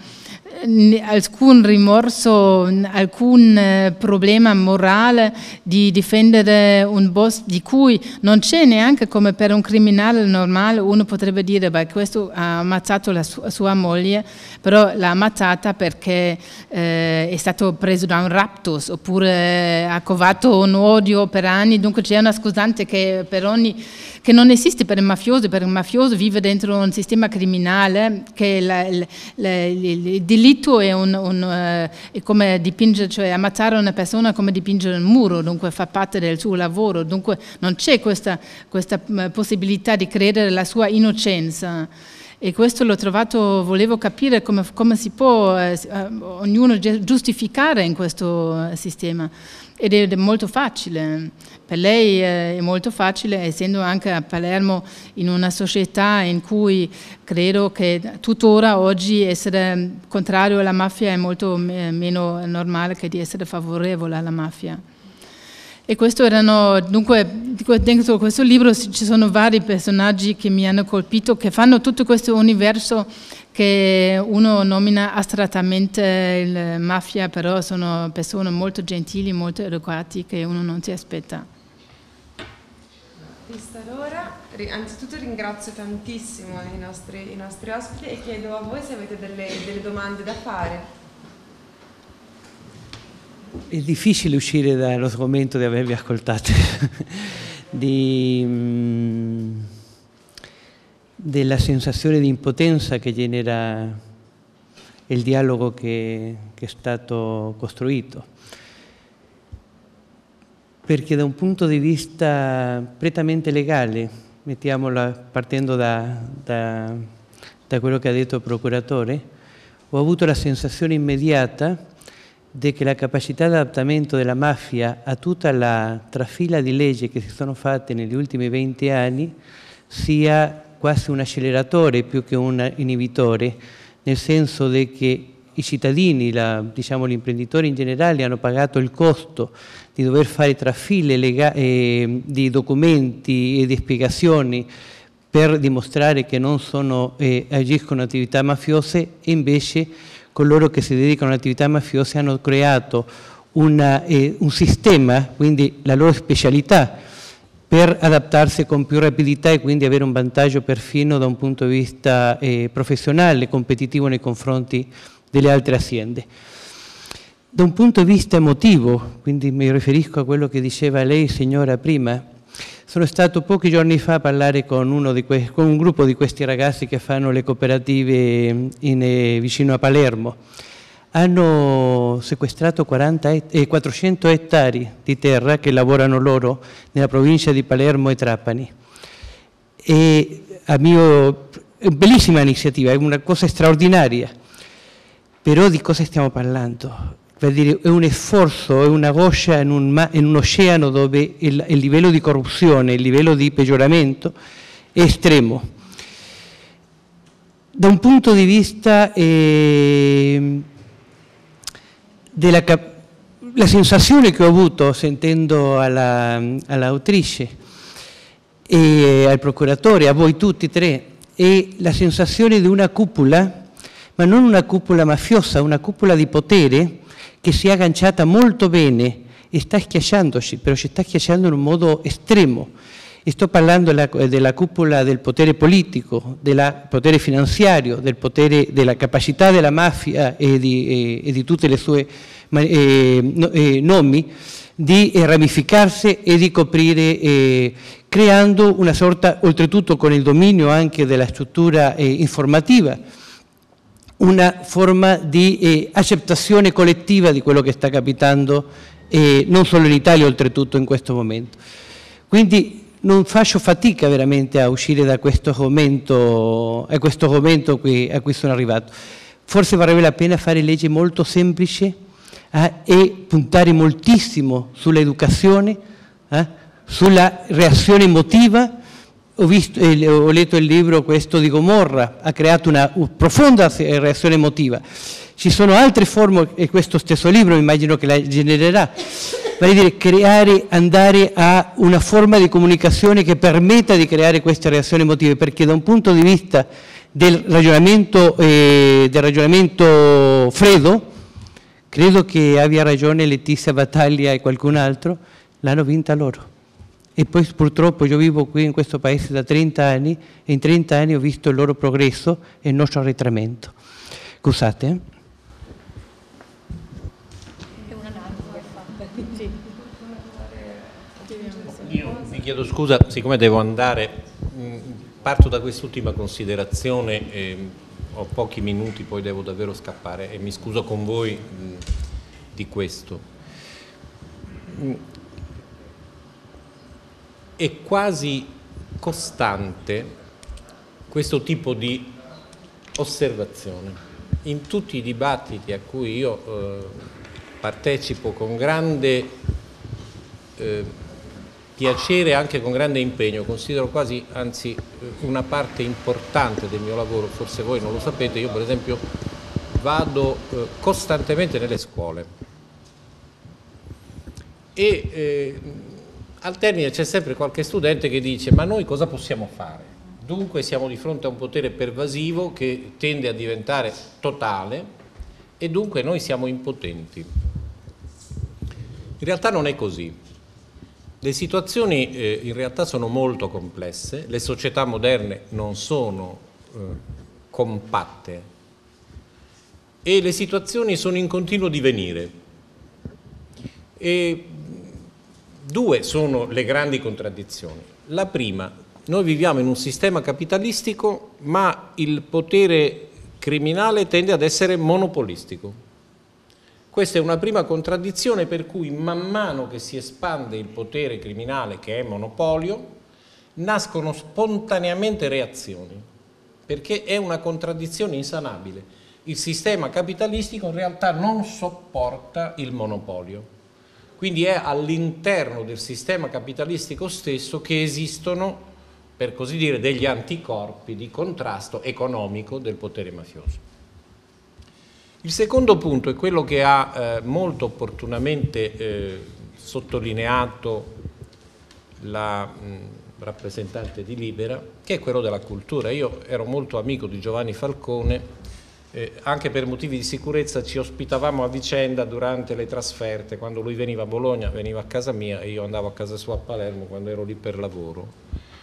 [SPEAKER 2] alcun rimorso, alcun eh, problema morale di difendere un boss di cui non c'è neanche come per un criminale normale, uno potrebbe dire beh questo ha ammazzato la sua, sua moglie, però l'ha ammazzata perché eh, è stato preso da un raptus oppure ha covato un odio per anni, dunque c'è una scusante che per ogni che non esiste per il mafioso, per il mafioso vive dentro un sistema criminale che la, la, la, il delitto è, un, un, uh, è come dipingere, cioè ammazzare una persona come dipingere un muro, dunque fa parte del suo lavoro, dunque non c'è questa, questa mm, possibilità di credere alla sua innocenza. E questo l'ho trovato, volevo capire come, come si può eh, ognuno giustificare in questo sistema ed è molto facile. Per lei è molto facile, essendo anche a Palermo in una società in cui credo che tuttora oggi essere contrario alla mafia è molto meno normale che di essere favorevole alla mafia. E questo erano, dunque, dentro questo libro ci sono vari personaggi che mi hanno colpito, che fanno tutto questo universo che uno nomina astrattamente il mafia, però sono persone molto gentili, molto educati che uno non si aspetta.
[SPEAKER 1] Vista l'ora, anzitutto ringrazio tantissimo i nostri, i nostri, ospiti e chiedo a voi se avete delle, delle domande da fare.
[SPEAKER 5] È difficile uscire dallo sgomento di avervi ascoltato, di... Mm, della sensazione di impotenza che genera il dialogo che, che è stato costruito. perché da un punto di vista prettamente legale, mettiamola partendo da, da, da quello che ha detto il procuratore, ho avuto la sensazione immediata di che la capacità di adattamento della mafia a tutta la trafila di leggi che si sono fatte negli ultimi 20 anni sia quasi un acceleratore più che un inibitore, nel senso che i cittadini, la, diciamo, gli imprenditori in generale hanno pagato il costo di dover fare trafile eh, di documenti e di spiegazioni per dimostrare che non sono, eh, agiscono attività mafiose e invece coloro che si dedicano alle attività mafiose hanno creato una, eh, un sistema, quindi la loro specialità, per adattarsi con più rapidità e quindi avere un vantaggio perfino da un punto di vista eh, professionale, competitivo nei confronti delle altre aziende. Da un punto di vista emotivo, quindi mi riferisco a quello che diceva lei signora prima, sono stato pochi giorni fa a parlare con, con un gruppo di questi ragazzi che fanno le cooperative in, eh, vicino a Palermo. Hanno sequestrato 40, eh, 400 ettari di terra che lavorano loro nella provincia di Palermo e Trapani. E a mio, è bellissima iniziativa, è una cosa straordinaria però di cosa stiamo parlando? Per dire, è un sforzo, è una goccia in un, in un oceano dove il, il, livello di corruzione, il livello di peggioramento è estremo. Da un punto di vista eh, della la sensazione che ho avuto sentendo all'autrice alla e al procuratore, a voi tutti tre, è la sensazione di una cupola ma non una cupola mafiosa, una cupola di potere che si è agganciata molto bene e sta schiacciandoci, però si sta schiacciando in un modo estremo. E sto parlando della, della del potere politico, del potere finanziario, del potere, della capacità della mafia e di, e, e di tutte le sue eh, nomi di ramificarsi e di coprire, creando una sorta, oltretutto con il dominio anche della struttura informativa, una forma di eh, accettazione collettiva di quello che sta capitando eh, non solo in Italia oltretutto in questo momento. Quindi non faccio fatica veramente a uscire da questo momento, a questo momento qui, a cui sono arrivato. Forse varrebbe la pena fare leggi molto semplici eh, e puntare moltissimo sull'educazione, eh, sulla reazione emotiva ho, visto, ho, letto il libro questo di Gomorra, ha creato una profonda reazione emotiva. Ci sono altre forme, e questo stesso libro immagino che la genererà, vale dire creare, andare a una forma di comunicazione che permetta di creare queste reazioni emotive, perché da un punto di vista del ragionamento, eh, del ragionamento freddo, credo che abbia ragione Letizia Battaglia e qualcun altro, l'hanno vinta loro. E poi purtroppo io vivo qui in questo paese da 30 anni e in 30 anni ho visto il loro progresso e il nostro arretramento. Scusate. Eh?
[SPEAKER 3] Io mi chiedo scusa, siccome devo andare, parto da quest'ultima considerazione, eh, ho pochi minuti, poi devo davvero scappare e mi scuso con voi mh, di questo. È quasi costante questo tipo di osservazione. In tutti i dibattiti a cui io eh, partecipo con grande eh, piacere e anche con grande impegno, considero quasi, anzi, una parte importante del mio lavoro, forse voi non lo sapete, io per esempio vado eh, costantemente nelle scuole e eh, al termine c'è sempre qualche studente che dice ma noi cosa possiamo fare? Dunque siamo di fronte a un potere pervasivo che tende a diventare totale e dunque noi siamo impotenti. In realtà non è così. Le situazioni eh, in realtà sono molto complesse, le società moderne non sono eh, compatte e le situazioni sono in continuo divenire. E Due sono le grandi contraddizioni. La prima, noi viviamo in un sistema capitalistico ma il potere criminale tende ad essere monopolistico. Questa è una prima contraddizione per cui man mano che si espande il potere criminale che è monopolio, nascono spontaneamente reazioni, perché è una contraddizione insanabile. Il sistema capitalistico in realtà non sopporta il monopolio, quindi è all'interno del sistema capitalistico stesso che esistono, per così dire, degli anticorpi di contrasto economico del potere mafioso. Il secondo punto è quello che ha eh, molto opportunamente eh, sottolineato la mh, rappresentante di Libera, che è quello della cultura. Io ero molto amico di Giovanni Falcone, eh, anche per motivi di sicurezza ci ospitavamo a vicenda durante le trasferte, quando lui veniva a Bologna, veniva a casa mia e io andavo a casa sua a Palermo quando ero lì per lavoro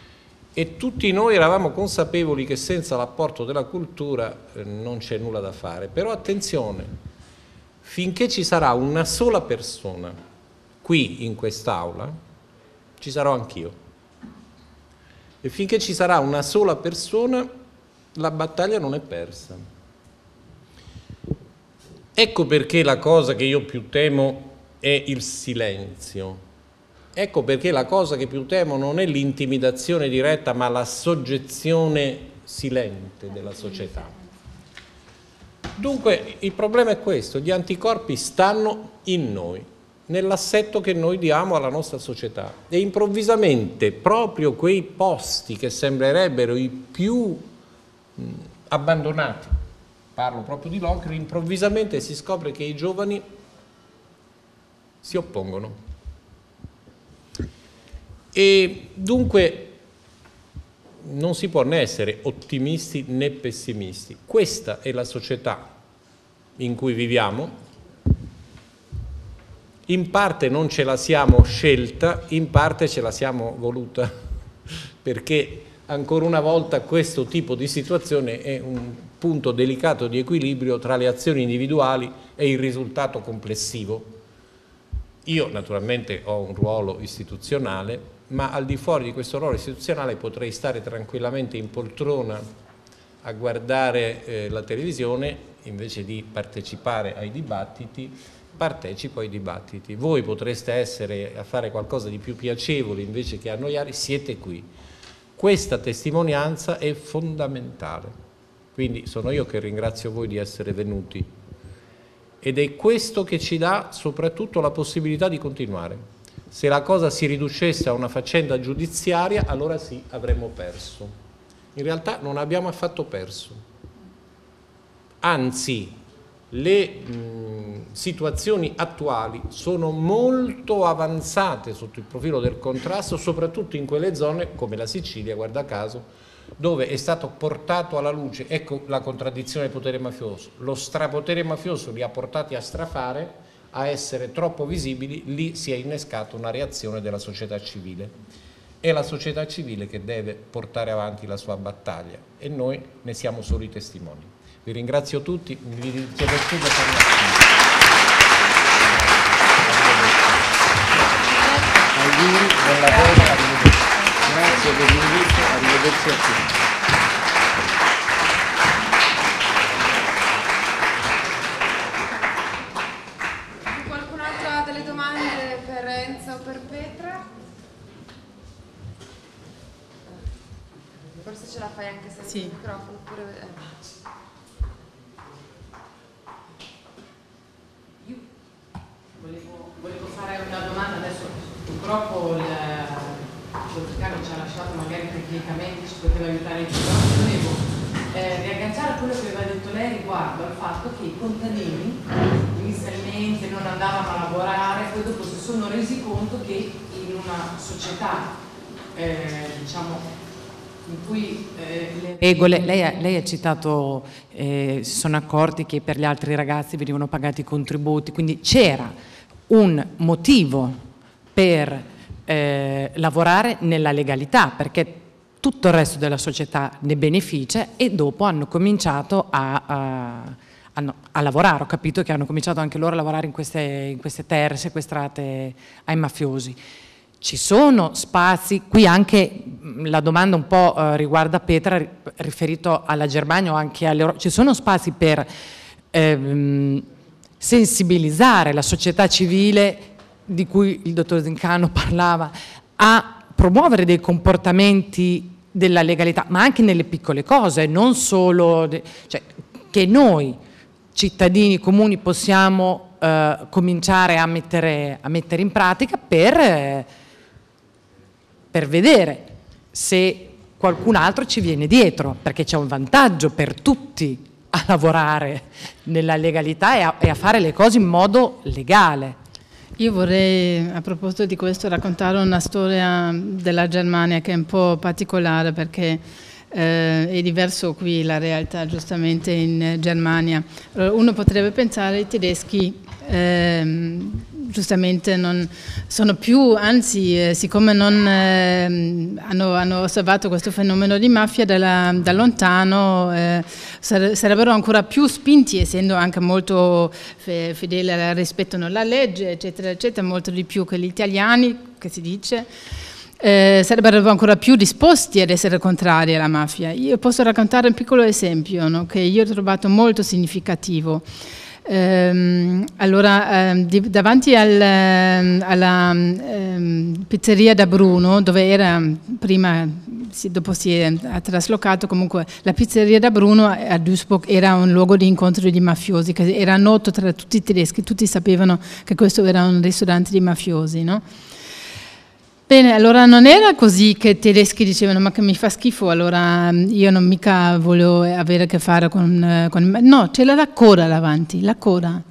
[SPEAKER 3] e tutti noi eravamo consapevoli che senza l'apporto della cultura eh, non c'è nulla da fare. Però attenzione, finché ci sarà una sola persona qui in quest'aula, ci sarò anch'io. E finché ci sarà una sola persona, la battaglia non è persa. Ecco perché la cosa che io più temo è il silenzio Ecco perché la cosa che più temo non è l'intimidazione diretta, ma la soggezione silente della società. Dunque il problema è questo, gli anticorpi stanno in noi, nell'assetto che noi diamo alla nostra società e improvvisamente proprio quei posti che sembrerebbero i più abbandonati, parlo proprio di Locri, improvvisamente si scopre che i giovani si oppongono e dunque non si può né essere ottimisti né pessimisti. Questa è la società in cui viviamo. In parte non ce la siamo scelta, in parte ce la siamo voluta, perché ancora una volta questo tipo di situazione è un punto delicato di equilibrio tra le azioni individuali e il risultato complessivo. Io naturalmente ho un ruolo istituzionale, ma al di fuori di questo ruolo istituzionale potrei stare tranquillamente in poltrona a guardare eh, la televisione invece di partecipare ai dibattiti, partecipo ai dibattiti. Voi potreste essere a fare qualcosa di più piacevole invece che annoiare, siete qui. Questa testimonianza è fondamentale, quindi sono io che ringrazio voi di essere venuti ed è questo che ci dà soprattutto la possibilità di continuare. Se la cosa si riducesse a una faccenda giudiziaria, allora sì, avremmo perso. In realtà non abbiamo affatto perso. Anzi, le mh, situazioni attuali sono molto avanzate sotto il profilo del contrasto, soprattutto in quelle zone, come la Sicilia, guarda caso, dove è stato portato alla luce, ecco la contraddizione del potere mafioso, lo strapotere mafioso li ha portati a strafare, a essere troppo visibili, lì si è innescata una reazione della società civile. È la società civile che deve portare avanti la sua battaglia e noi ne siamo solo i testimoni. Vi ringrazio tutti, vi chiedo scusa per la Auguri, buon lavoro, arrivederci. Grazie per l'invito, arrivederci a tutti.
[SPEAKER 1] Sì. Il microfono pure... Eh.
[SPEAKER 6] Io volevo, fare una domanda, adesso purtroppo il Boticano ci ha lasciato magari tecnicamente, ci poteva aiutare però volevo eh, riagganciare a quello che aveva detto lei riguardo al fatto che i contadini inizialmente non andavano a lavorare, poi dopo si sono resi conto che in una società eh, diciamo in cui eh, le regole, lei ha, lei ha citato, eh, si sono accorti che per gli altri ragazzi venivano pagati i contributi, quindi c'era un motivo per eh, lavorare nella legalità, perché tutto il resto della società ne beneficia e dopo hanno cominciato a, a, a, lavorare, ho capito che hanno cominciato anche loro a lavorare in queste, in queste terre sequestrate ai mafiosi. Ci sono spazi, qui anche la domanda un po' eh, riguarda Petra, riferito alla Germania o anche all'Europa, ci sono spazi per ehm, sensibilizzare la società civile di cui il dottor Zincano parlava, a promuovere dei comportamenti della legalità, ma anche nelle piccole cose, non solo cioè, che noi cittadini comuni possiamo eh, cominciare a mettere, a mettere, in pratica per, eh, per vedere se qualcun altro ci viene dietro, perché c'è un vantaggio per tutti a lavorare nella legalità e a, e a fare le cose in modo legale.
[SPEAKER 2] Io vorrei a proposito di questo raccontare una storia della Germania che è un po' particolare perché eh, è diverso qui la realtà giustamente in Germania. Uno potrebbe pensare ai tedeschi eh, giustamente non sono più, anzi eh, siccome non, eh, hanno, hanno, osservato questo fenomeno di mafia da, da lontano eh, sarebbero ancora più spinti essendo anche molto fedeli, rispettano la legge eccetera eccetera, molto di più che gli italiani che si dice eh, sarebbero ancora più disposti ad essere contrari alla mafia. Io posso raccontare un piccolo esempio no, che io ho trovato molto significativo. Ehm, allora, ehm, davanti al, ehm, alla pizzeria da Bruno, dove era prima, dopo si è traslocato, comunque la pizzeria da Bruno a Duisburg era un luogo di incontro di mafiosi, che era noto tra tutti i tedeschi, tutti sapevano che questo era un ristorante di mafiosi, no? Bene, allora non era così che i tedeschi dicevano ma che mi fa schifo, allora mm, io non mica voglio avere a che fare con... Eh, con... No, c'era la coda davanti, la coda.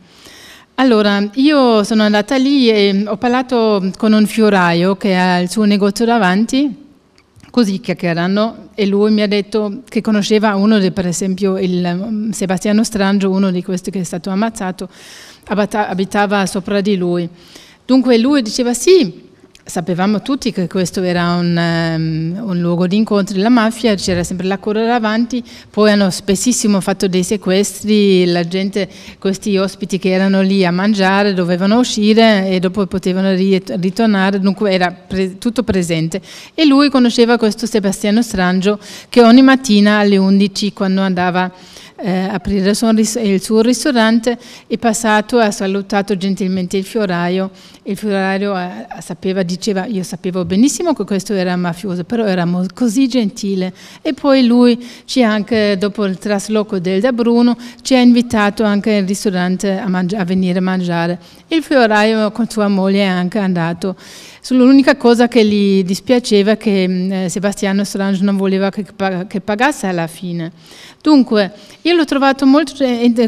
[SPEAKER 2] Allora, io sono andata lì e ho parlato con un fioraio che ha il suo negozio davanti, così chiacchierando, e lui mi ha detto che conosceva uno, di, per esempio il mm, Sebastiano Strangio, uno di questi che è stato ammazzato, abitava sopra di lui. Dunque lui diceva sì, sapevamo tutti che questo era un, um, un luogo di incontro della mafia, c'era sempre la coda davanti, poi hanno spessissimo fatto dei sequestri, la gente, questi ospiti che erano lì a mangiare dovevano uscire e dopo potevano ritornare, dunque era pre tutto presente. E lui conosceva questo Sebastiano Strangio che ogni mattina alle 11 quando andava eh, aprire il suo ristorante, è passato ha salutato gentilmente il fioraio. Il fioraio eh, sapeva, diceva, io sapevo benissimo che questo era mafioso, però era così gentile. E poi lui ci anche, dopo il trasloco del da Bruno, ci ha invitato anche al ristorante a, a venire a mangiare. Il fioraio con sua moglie è anche andato. L'unica cosa che gli dispiaceva è che mm, eh, Sebastiano Strange non voleva che, che pagasse alla fine. Dunque, io l'ho trovato molto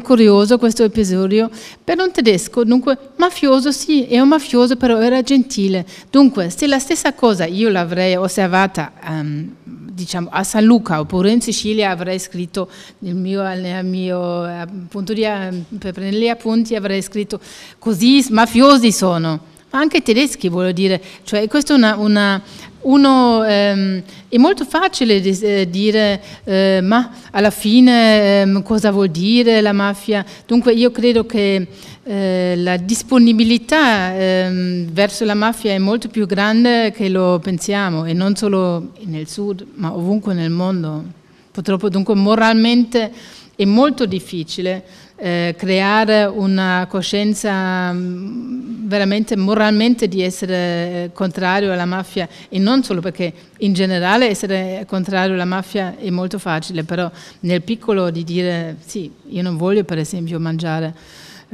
[SPEAKER 2] curioso questo episodio per un tedesco, dunque mafioso sì, è un mafioso però era gentile. Dunque, se la stessa cosa io l'avrei osservata um, diciamo, a San Luca oppure in Sicilia avrei scritto nel mio, nel mio appunto di, per prendere gli appunti avrei scritto così mafiosi sono anche i tedeschi voglio dire, cioè questo è una, una uno, ehm, è molto facile di, eh, dire eh, ma alla fine ehm, cosa vuol dire la mafia, dunque io credo che eh, la disponibilità ehm, verso la mafia è molto più grande che lo pensiamo e non solo nel sud ma ovunque nel mondo, purtroppo dunque moralmente è molto difficile eh, creare una coscienza mm, veramente moralmente di essere eh, contrario alla mafia e non solo perché in generale essere contrario alla mafia è molto facile, però nel piccolo di dire sì, io non voglio per esempio mangiare,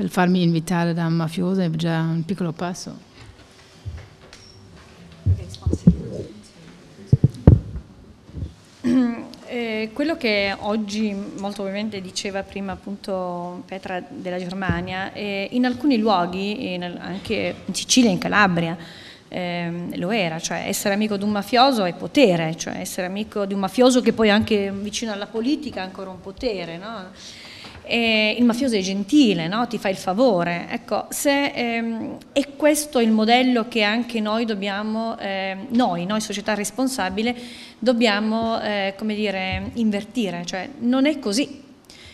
[SPEAKER 2] farmi invitare da un mafioso è già un piccolo passo.
[SPEAKER 4] Eh, quello che oggi molto ovviamente diceva prima appunto Petra della Germania, eh, in alcuni luoghi, in, anche in Sicilia, in Calabria, eh, lo era, cioè essere amico di un mafioso è potere, cioè essere amico di un mafioso che poi anche vicino alla politica ha ancora un potere, no? Eh, il mafioso è gentile, no? ti fa il favore. Ecco, se, ehm, è questo il modello che anche noi dobbiamo, eh, noi, noi società responsabile, dobbiamo eh, come dire, invertire, cioè non è così.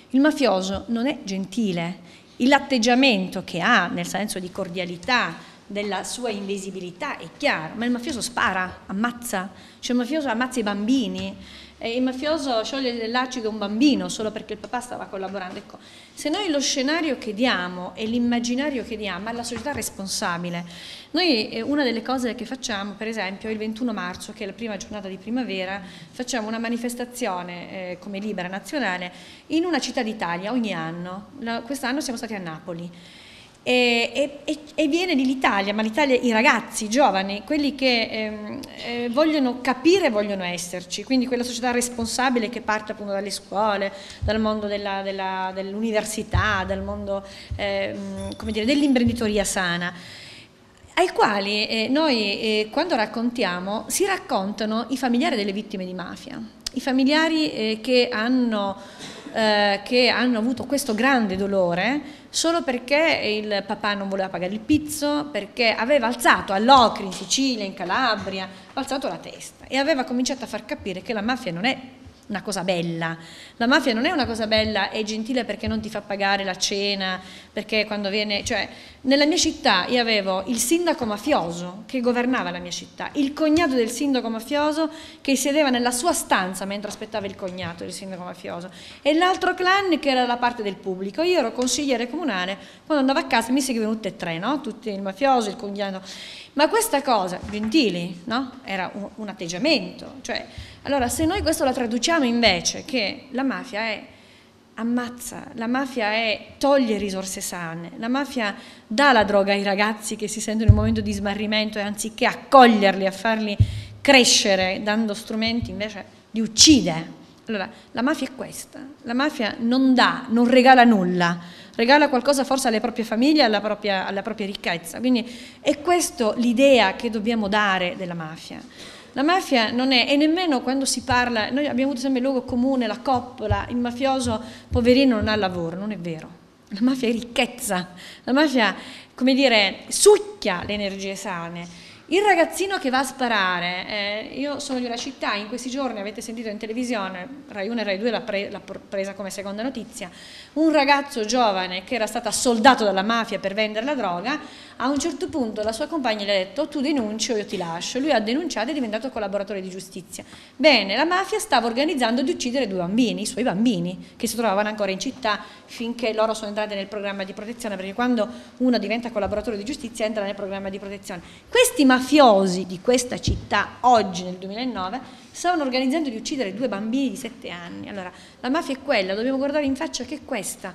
[SPEAKER 4] Il mafioso non è gentile, l'atteggiamento che ha nel senso di cordialità, della sua invisibilità è chiaro, ma il mafioso spara, ammazza, cioè il mafioso ammazza i bambini, eh, il mafioso scioglie l'acido a un bambino solo perché il papà stava collaborando. Ecco, se noi lo scenario che diamo e l'immaginario che diamo alla società responsabile, noi eh, una delle cose che facciamo, per esempio, il 21 marzo, che è la prima giornata di primavera, facciamo una manifestazione eh, come Libera Nazionale in una città d'Italia ogni anno. Quest'anno siamo stati a Napoli e, e, e, viene l'Italia, ma l'Italia, i ragazzi, i giovani, quelli che ehm, eh, vogliono capire e vogliono esserci, quindi quella società responsabile che parte appunto dalle scuole, dal mondo dell'università, dal mondo eh, dell'imprenditoria sana, ai quali eh, noi eh, quando raccontiamo si raccontano i familiari delle vittime di mafia, i familiari eh, che hanno, eh, che hanno avuto questo grande dolore solo perché il papà non voleva pagare il pizzo, perché aveva alzato all'Ocri, in Sicilia, in Calabria, alzato la testa e aveva cominciato a far capire che la mafia non è una cosa bella. La mafia non è una cosa bella e gentile perché non ti fa pagare la cena, perché quando viene... Cioè, nella mia città io avevo il sindaco mafioso che governava la mia città, il cognato del sindaco mafioso che sedeva nella sua stanza mentre aspettava il cognato del sindaco mafioso e l'altro clan che era dalla parte del pubblico. Io ero consigliere comunale, quando andavo a casa mi seguivano tutti e tre, no? Tutti il mafioso, il cognato. Ma questa cosa, gentili, no? Era un, un atteggiamento, cioè allora, se noi questo la traduciamo invece che la mafia è ammazza, la mafia è toglie risorse sane, la mafia dà la droga ai ragazzi che si sentono in un momento di smarrimento e anziché accoglierli, a farli crescere dando strumenti invece li uccide. Allora, la mafia è questa, la mafia non dà, non regala nulla, regala qualcosa forse alle proprie famiglie, alla propria, alla propria ricchezza. Quindi è questa l'idea che dobbiamo dare della mafia. La mafia non è, e nemmeno quando si parla, noi abbiamo avuto sempre il luogo comune, la coppola, il mafioso poverino non ha lavoro, non è vero. La mafia è ricchezza, la mafia, come dire, succhia le energie sane. Il ragazzino che va a sparare, eh, io sono di una città, in questi giorni avete sentito in televisione, Rai 1 e Rai 2 l'ha, pre presa come seconda notizia, un ragazzo giovane che era stato soldato dalla mafia per vendere la droga, a un certo punto la sua compagna gli ha detto tu denunci o io ti lascio, lui ha denunciato e è diventato collaboratore di giustizia. Bene, la mafia stava organizzando di uccidere due bambini, i suoi bambini, che si trovavano ancora in città finché loro sono entrati nel programma di protezione, perché quando uno diventa collaboratore di giustizia entra nel programma di protezione. Questi mafiosi di questa città, oggi nel 2009, stavano organizzando di uccidere due bambini di sette anni. Allora, la mafia è quella, dobbiamo guardare in faccia che è questa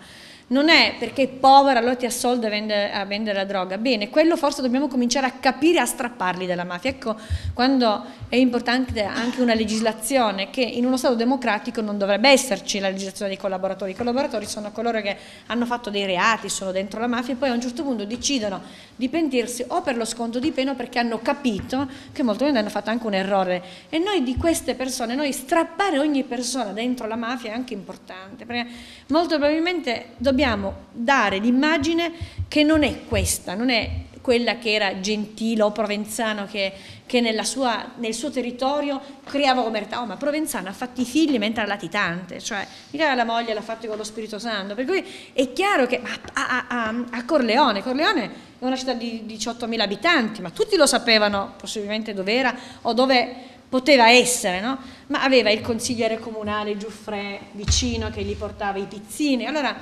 [SPEAKER 4] non è perché è povera allora ti assolda a vendere, a vendere la droga, bene, quello forse dobbiamo cominciare a capire, a strapparli dalla mafia. Ecco, quando è importante anche una legislazione che in uno Stato democratico non dovrebbe esserci la legislazione dei collaboratori, i collaboratori sono coloro che hanno fatto dei reati, sono dentro la mafia e poi a un certo punto decidono di pentirsi o per lo sconto di pena o perché hanno capito che molto bene hanno fatto anche un errore. E noi di queste persone, noi strappare ogni persona dentro la mafia è anche importante, perché molto probabilmente dobbiamo dobbiamo dare l'immagine che non è questa, non è quella che era gentile o provenzano che, che sua, nel suo territorio creava omertà, oh, ma Provenzano ha fatto i figli mentre era latitante, cioè mica la moglie l'ha fatto con lo Spirito Santo, per cui è chiaro che a, a, a Corleone, Corleone è una città di 18.000 abitanti, ma tutti lo sapevano possibilmente dove era o dove poteva essere, no? ma aveva il consigliere comunale Giuffre vicino che gli portava i pizzini, allora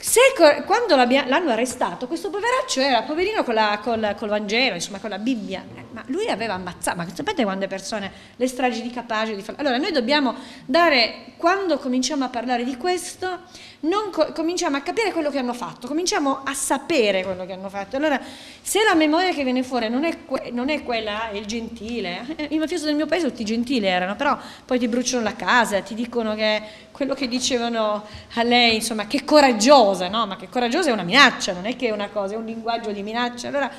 [SPEAKER 4] se, quando l'hanno arrestato, questo poveraccio era poverino con, la, col, col, Vangelo, insomma con la Bibbia, eh, ma lui aveva ammazzato, ma sapete quante persone, le stragi di capaci di. Allora noi dobbiamo dare, quando cominciamo a parlare di questo, non co cominciamo a capire quello che hanno fatto, cominciamo a sapere quello che hanno fatto. Allora, se la memoria che viene fuori non è, non è quella, il gentile, eh, il mafioso del mio paese tutti gentili erano, però poi ti bruciano la casa, ti dicono che quello che dicevano a lei, insomma, che coraggiosa, no? Ma che coraggiosa è una minaccia, non è che è una cosa, è un linguaggio di minaccia. Allora,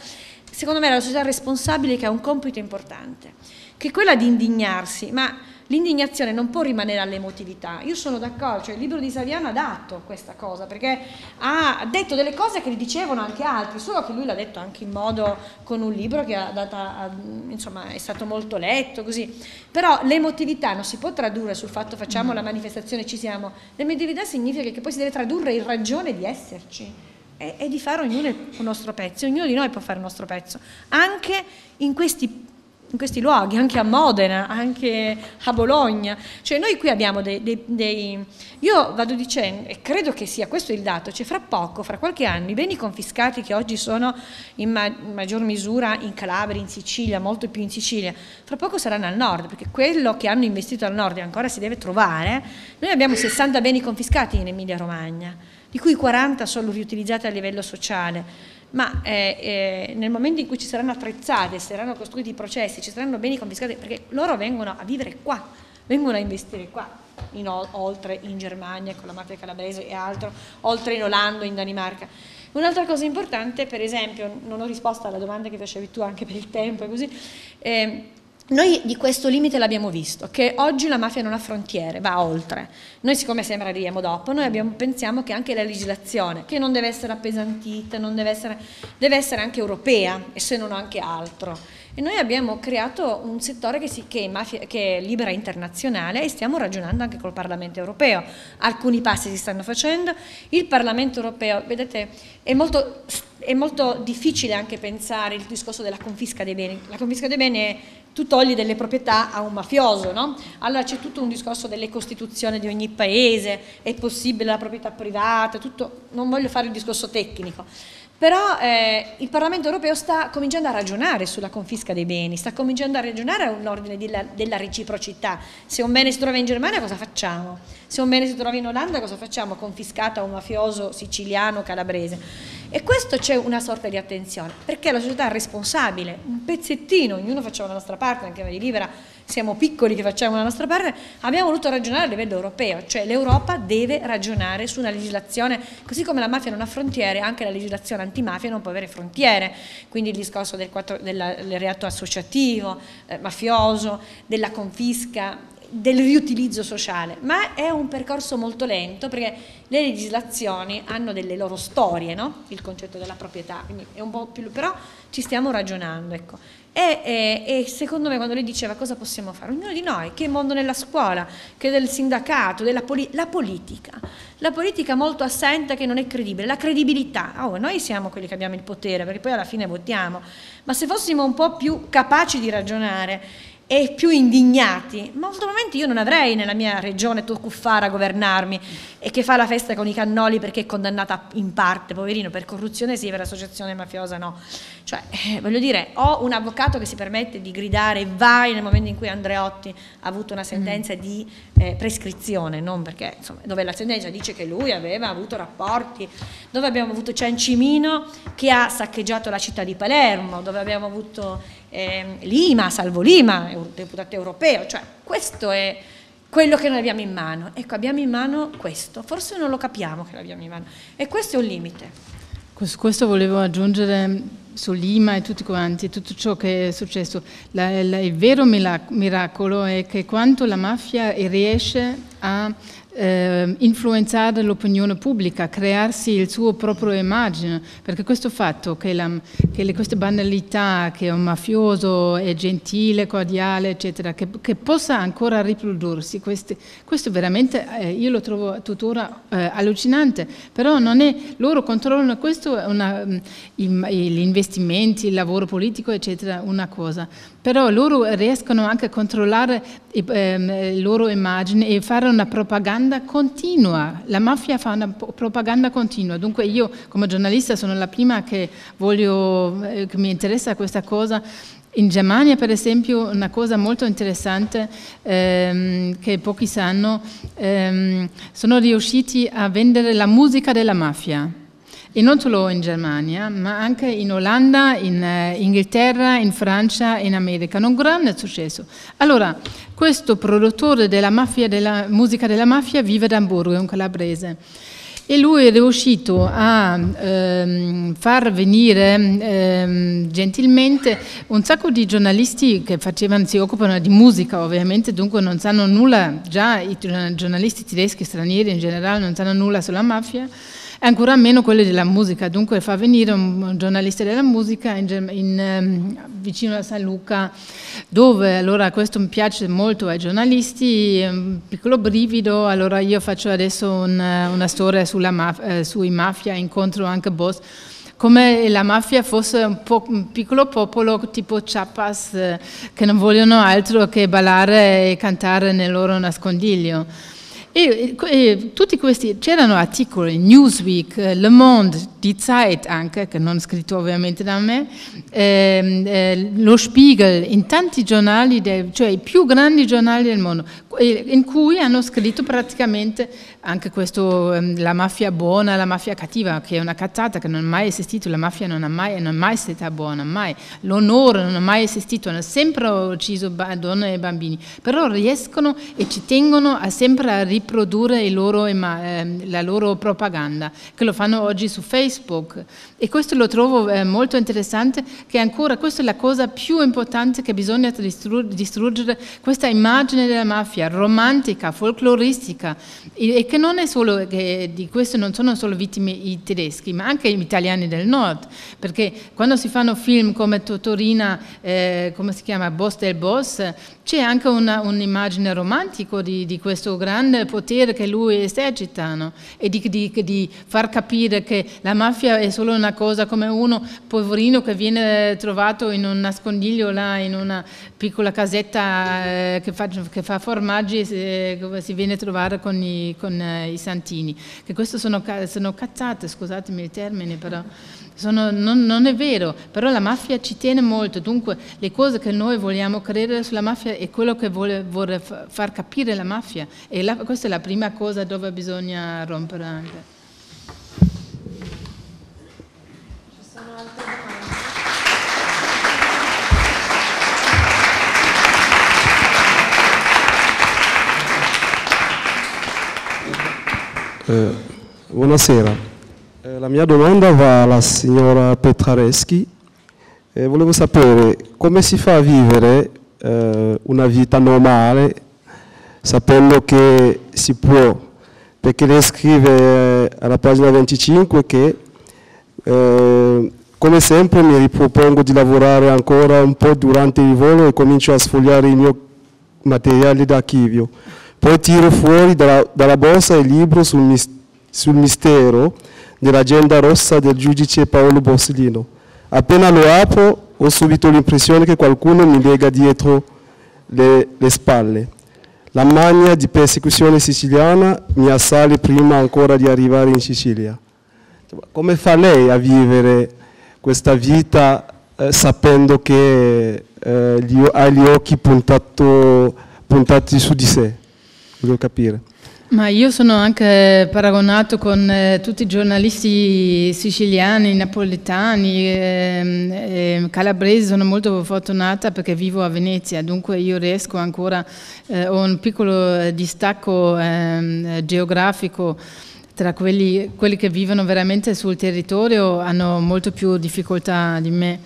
[SPEAKER 4] secondo me la società responsabile che ha un compito importante, che è quella di indignarsi, ma L'indignazione non può rimanere all'emotività. Io sono d'accordo, cioè il libro di Saviano ha dato questa cosa, perché ha detto delle cose che dicevano anche altri, solo che lui l'ha detto anche in modo con un libro che ha data, insomma, è stato molto letto, così. Però l'emotività non si può tradurre sul fatto facciamo la manifestazione, ci siamo. L'emotività significa che poi si deve tradurre in ragione di esserci e, e di fare ognuno il nostro pezzo, ognuno di noi può fare il nostro pezzo, anche in questi in questi luoghi, anche a Modena, anche a Bologna. Cioè noi qui abbiamo dei, dei, dei, Io vado dicendo, e credo che sia questo il dato, cioè fra poco, fra qualche anno, i beni confiscati che oggi sono in, ma, in maggior misura in Calabria, in Sicilia, molto più in Sicilia, fra poco saranno al nord, perché quello che hanno investito al nord ancora si deve trovare, noi abbiamo 60 beni confiscati in Emilia Romagna, di cui 40 sono riutilizzati a livello sociale ma eh, eh, nel momento in cui ci saranno attrezzate, saranno costruiti i processi, ci saranno beni confiscati, perché loro vengono a vivere qua, vengono a investire qua, in, oltre in Germania con la mafia calabrese e altro, oltre in Olanda, in Danimarca. Un'altra cosa importante, per esempio, non ho risposto alla domanda che facevi tu anche per il tempo e così, eh, noi di questo limite l'abbiamo visto, che oggi la mafia non ha frontiere, va oltre. Noi siccome sempre arriviamo dopo, noi abbiamo, pensiamo che anche la legislazione, che non deve essere appesantita, deve essere, deve essere anche europea e se non anche altro. E noi abbiamo creato un settore che, si, che, è mafia, che, è libera internazionale e stiamo ragionando anche col Parlamento europeo. Alcuni passi si stanno facendo. Il Parlamento europeo, vedete, è molto, è molto difficile anche pensare il discorso della confisca dei beni. La confisca dei beni è tu togli delle proprietà a un mafioso, no? Allora c'è tutto un discorso delle costituzioni di ogni paese, è possibile la proprietà privata, tutto, non voglio fare il discorso tecnico, però eh, il Parlamento europeo sta cominciando a ragionare sulla confisca dei beni, sta cominciando a ragionare a un ordine della, della reciprocità. Se un bene si trova in Germania cosa facciamo? Se un bene si trova in Olanda cosa facciamo? Confiscato a un mafioso siciliano, calabrese. E questo c'è una sorta di attenzione, perché la società è responsabile, un pezzettino, ognuno facciamo la nostra parte, anche di Libera siamo piccoli che facciamo la nostra parte, abbiamo voluto ragionare a livello europeo, cioè l'Europa deve ragionare su una legislazione, così come la mafia non ha frontiere, anche la legislazione antimafia non può avere frontiere, quindi il discorso del, del reato associativo, eh, mafioso, della confisca, del riutilizzo sociale, ma è un percorso molto lento perché le legislazioni hanno delle loro storie, no? il concetto della proprietà, quindi è un po' più, però ci stiamo ragionando. Ecco. E, e, e, secondo me quando lei diceva cosa possiamo fare, ognuno di noi, che mondo nella scuola, che del sindacato, della poli politica, la politica molto assente che non è credibile, la credibilità, oh, noi siamo quelli che abbiamo il potere perché poi alla fine votiamo, ma se fossimo un po' più capaci di ragionare e più indignati, molto probabilmente io non avrei nella mia regione Turcuffara a governarmi e che fa la festa con i cannoli perché è condannata in parte, poverino, per corruzione sì, per associazione mafiosa no. Cioè, eh, voglio dire, ho un avvocato che si permette di gridare vai nel momento in cui Andreotti ha avuto una sentenza mm. di eh, prescrizione, non perché, insomma, dove la sentenza dice che lui aveva avuto rapporti, dove abbiamo avuto Ciancimino che ha saccheggiato la città di Palermo, dove abbiamo avuto eh, Lima, Salvo Lima, deputato europeo, cioè questo è quello che noi abbiamo in mano. Ecco, abbiamo in mano questo, forse non lo capiamo che l'abbiamo in mano e questo è un limite.
[SPEAKER 2] Questo volevo aggiungere su Lima e tutti quanti, tutto ciò che è successo. La, la, il vero miracolo è che quanto la mafia riesce a eh, influenzare l'opinione pubblica, crearsi il suo proprio immagine, perché questo fatto che, la, che le, queste banalità, che un mafioso è gentile, cordiale, eccetera, che, che possa ancora riprodursi, queste, questo veramente eh, io lo trovo tuttora eh, allucinante, però non è, loro controllano questo, una, mm, gli investimenti, il lavoro politico, eccetera, una cosa, però loro riescono anche a controllare ehm, le loro immagini e fare una propaganda continua. La mafia fa una propaganda continua, dunque io come giornalista sono la prima che, voglio, eh, che mi interessa questa cosa. In Germania, per esempio, una cosa molto interessante ehm, che pochi sanno, ehm, sono riusciti a vendere la musica della mafia e non solo in Germania, ma anche in Olanda, in eh, Inghilterra, in Francia, in America. Un grande successo. Allora, questo produttore della, mafia, della musica della mafia vive ad Amburgo, è un calabrese. E lui è riuscito a ehm, far venire ehm, gentilmente un sacco di giornalisti che facevano, si occupano di musica ovviamente, dunque non sanno nulla, già i giornalisti tedeschi, stranieri in generale non sanno nulla sulla mafia, e ancora meno quelle della musica, dunque fa venire un giornalista della musica in, in, um, vicino a San Luca, dove allora questo mi piace molto ai giornalisti, un piccolo brivido, allora io faccio adesso una, una storia maf- eh, sui mafia, incontro anche boss, come la mafia fosse un, un piccolo popolo tipo Chiapas eh, che non vogliono altro che ballare e cantare nel loro nascondiglio. E, e, tutti questi, c'erano articoli, Newsweek, Le Monde, Die Zeit anche, che non scritto ovviamente da me, eh, eh, Lo Spiegel, in tanti giornali, de, cioè i più grandi giornali del mondo, in cui hanno scritto praticamente anche questo, ehm, la mafia buona, la mafia cattiva, che è una cazzata che non è mai esistito, la mafia non, mai, non è mai stata buona, mai, l'onore non è mai esistito, hanno sempre ucciso donne e bambini, però riescono e ci tengono a sempre a riprodurre loro, eh, la loro propaganda, che lo fanno oggi su Facebook e questo lo trovo eh, molto interessante, che ancora questa è la cosa più importante che bisogna distruggere, questa immagine della mafia romantica, folcloristica e che non è solo che di questo non sono solo vittime i tedeschi, ma anche gli italiani del nord, perché quando si fanno film come Totorina, eh, come si chiama, Boss del Boss, c'è anche un'immagine romantica di, di, questo grande potere che lui esercita no? e di, di, di, far capire che la mafia è solo una cosa come uno poverino che viene trovato in un nascondiglio là, in una piccola casetta eh, che, fa, che, fa, formaggi eh, si viene a trovare con i, con eh, i santini. Che questo sono, sono cazzate, scusatemi il termine, però sono, non, non, è vero, però la mafia ci tiene molto, dunque le cose che noi vogliamo credere sulla mafia è quello che vuole, vuole far capire la mafia e la, questa è la prima cosa dove bisogna rompere anche.
[SPEAKER 7] Eh, buonasera, la mia domanda va alla signora Petrareschi. Eh, volevo sapere come si fa a vivere eh, una vita normale sapendo che si può, perché lei scrive eh, alla pagina 25 che eh, come sempre mi ripropongo di lavorare ancora un po' durante il volo e comincio a sfogliare il mio materiale d'archivio poi tiro fuori dalla, dalla borsa il libro sul, sul mistero dell'agenda rossa del giudice Paolo Borsellino. Appena lo apro ho subito l'impressione che qualcuno mi lega dietro le, le spalle. La mania di persecuzione siciliana mi assale prima ancora di arrivare in Sicilia. Come fa lei a vivere questa vita eh, sapendo che eh, gli, ha gli occhi puntato, puntati su di sé? volevo capire.
[SPEAKER 2] Ma io sono anche paragonato con eh, tutti i giornalisti siciliani, napoletani, eh, eh, calabresi, sono molto fortunata perché vivo a Venezia, dunque io riesco ancora, eh, ho un piccolo eh, distacco ehm, geografico tra quelli, quelli che vivono veramente sul territorio, hanno molto più difficoltà di me.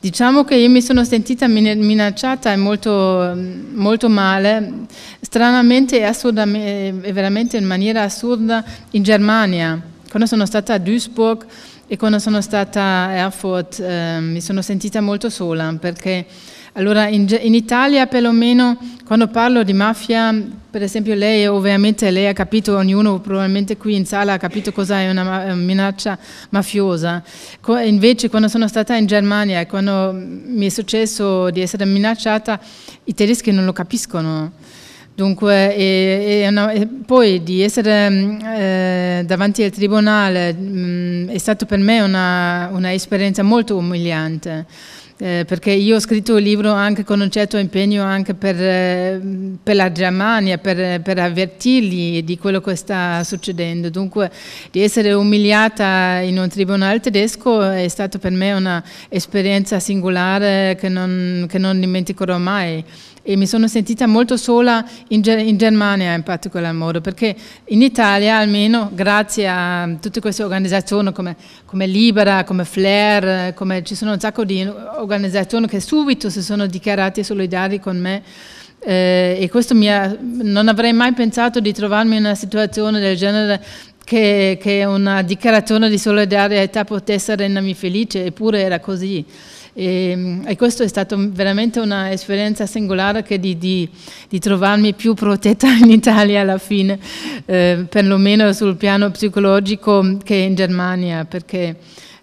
[SPEAKER 2] Diciamo che io mi sono sentita minacciata e molto, molto male, stranamente e, veramente in maniera assurda in Germania. Quando sono stata a Duisburg e quando sono stata a Erfurt eh, mi sono sentita molto sola perché allora in, in, Italia perlomeno quando parlo di mafia, per esempio lei ovviamente lei ha capito, ognuno probabilmente qui in sala ha capito cosa è una minaccia mafiosa. Invece quando sono stata in Germania e quando mi è successo di essere minacciata, i tedeschi non lo capiscono. Dunque, e, e, una, e poi di essere mm, eh, davanti al tribunale mh, mm, è stata per me un'esperienza molto umiliante eh, perché io ho scritto il libro anche con un certo impegno anche per, eh, per la Germania, per, per, avvertirli di quello che sta succedendo. Dunque di essere umiliata in un tribunale tedesco è stata per me un'esperienza singolare che non, che non dimenticherò mai e mi sono sentita molto sola in, in, Germania in particolar modo, perché in Italia almeno grazie a tutte queste organizzazioni come, come Libera, come Flair, come, ci sono un sacco di organizzazioni che subito si sono dichiarate solidari con me, eh, e questo mi ha, non avrei mai pensato di trovarmi in una situazione del genere che, che una dichiarazione di solidarietà potesse rendermi felice, eppure era così. E, e questa è stata veramente un'esperienza singolare di, di, di, trovarmi più protetta in Italia alla fine, eh, perlomeno sul piano psicologico che in Germania, perché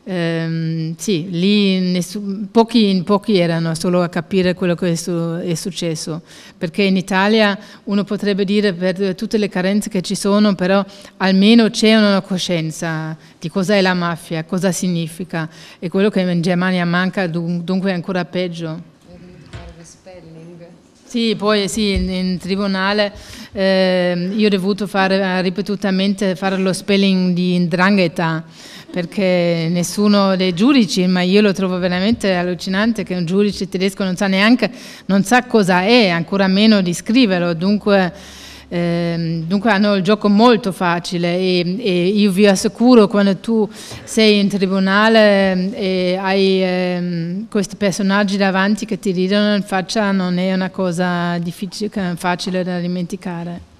[SPEAKER 2] Ehm, sì, lì pochi, pochi, erano solo a capire quello che è, su, è, successo, perché in Italia uno potrebbe dire per tutte le carenze che ci sono, però almeno c'è una coscienza di cosa è la mafia, cosa significa, e quello che in Germania manca dunque è ancora peggio. Sì, poi sì, in, in tribunale eh, io ho dovuto fare ripetutamente fare lo spelling di Ndrangheta perché nessuno dei giudici, ma io lo trovo veramente allucinante che un giudice tedesco non sa neanche, non sa cosa è, ancora meno di scriverlo, dunque, eh, dunque hanno il gioco molto facile e, e, io vi assicuro quando tu sei in tribunale e hai eh, questi personaggi davanti che ti ridono in faccia non è una cosa difficile, facile da dimenticare.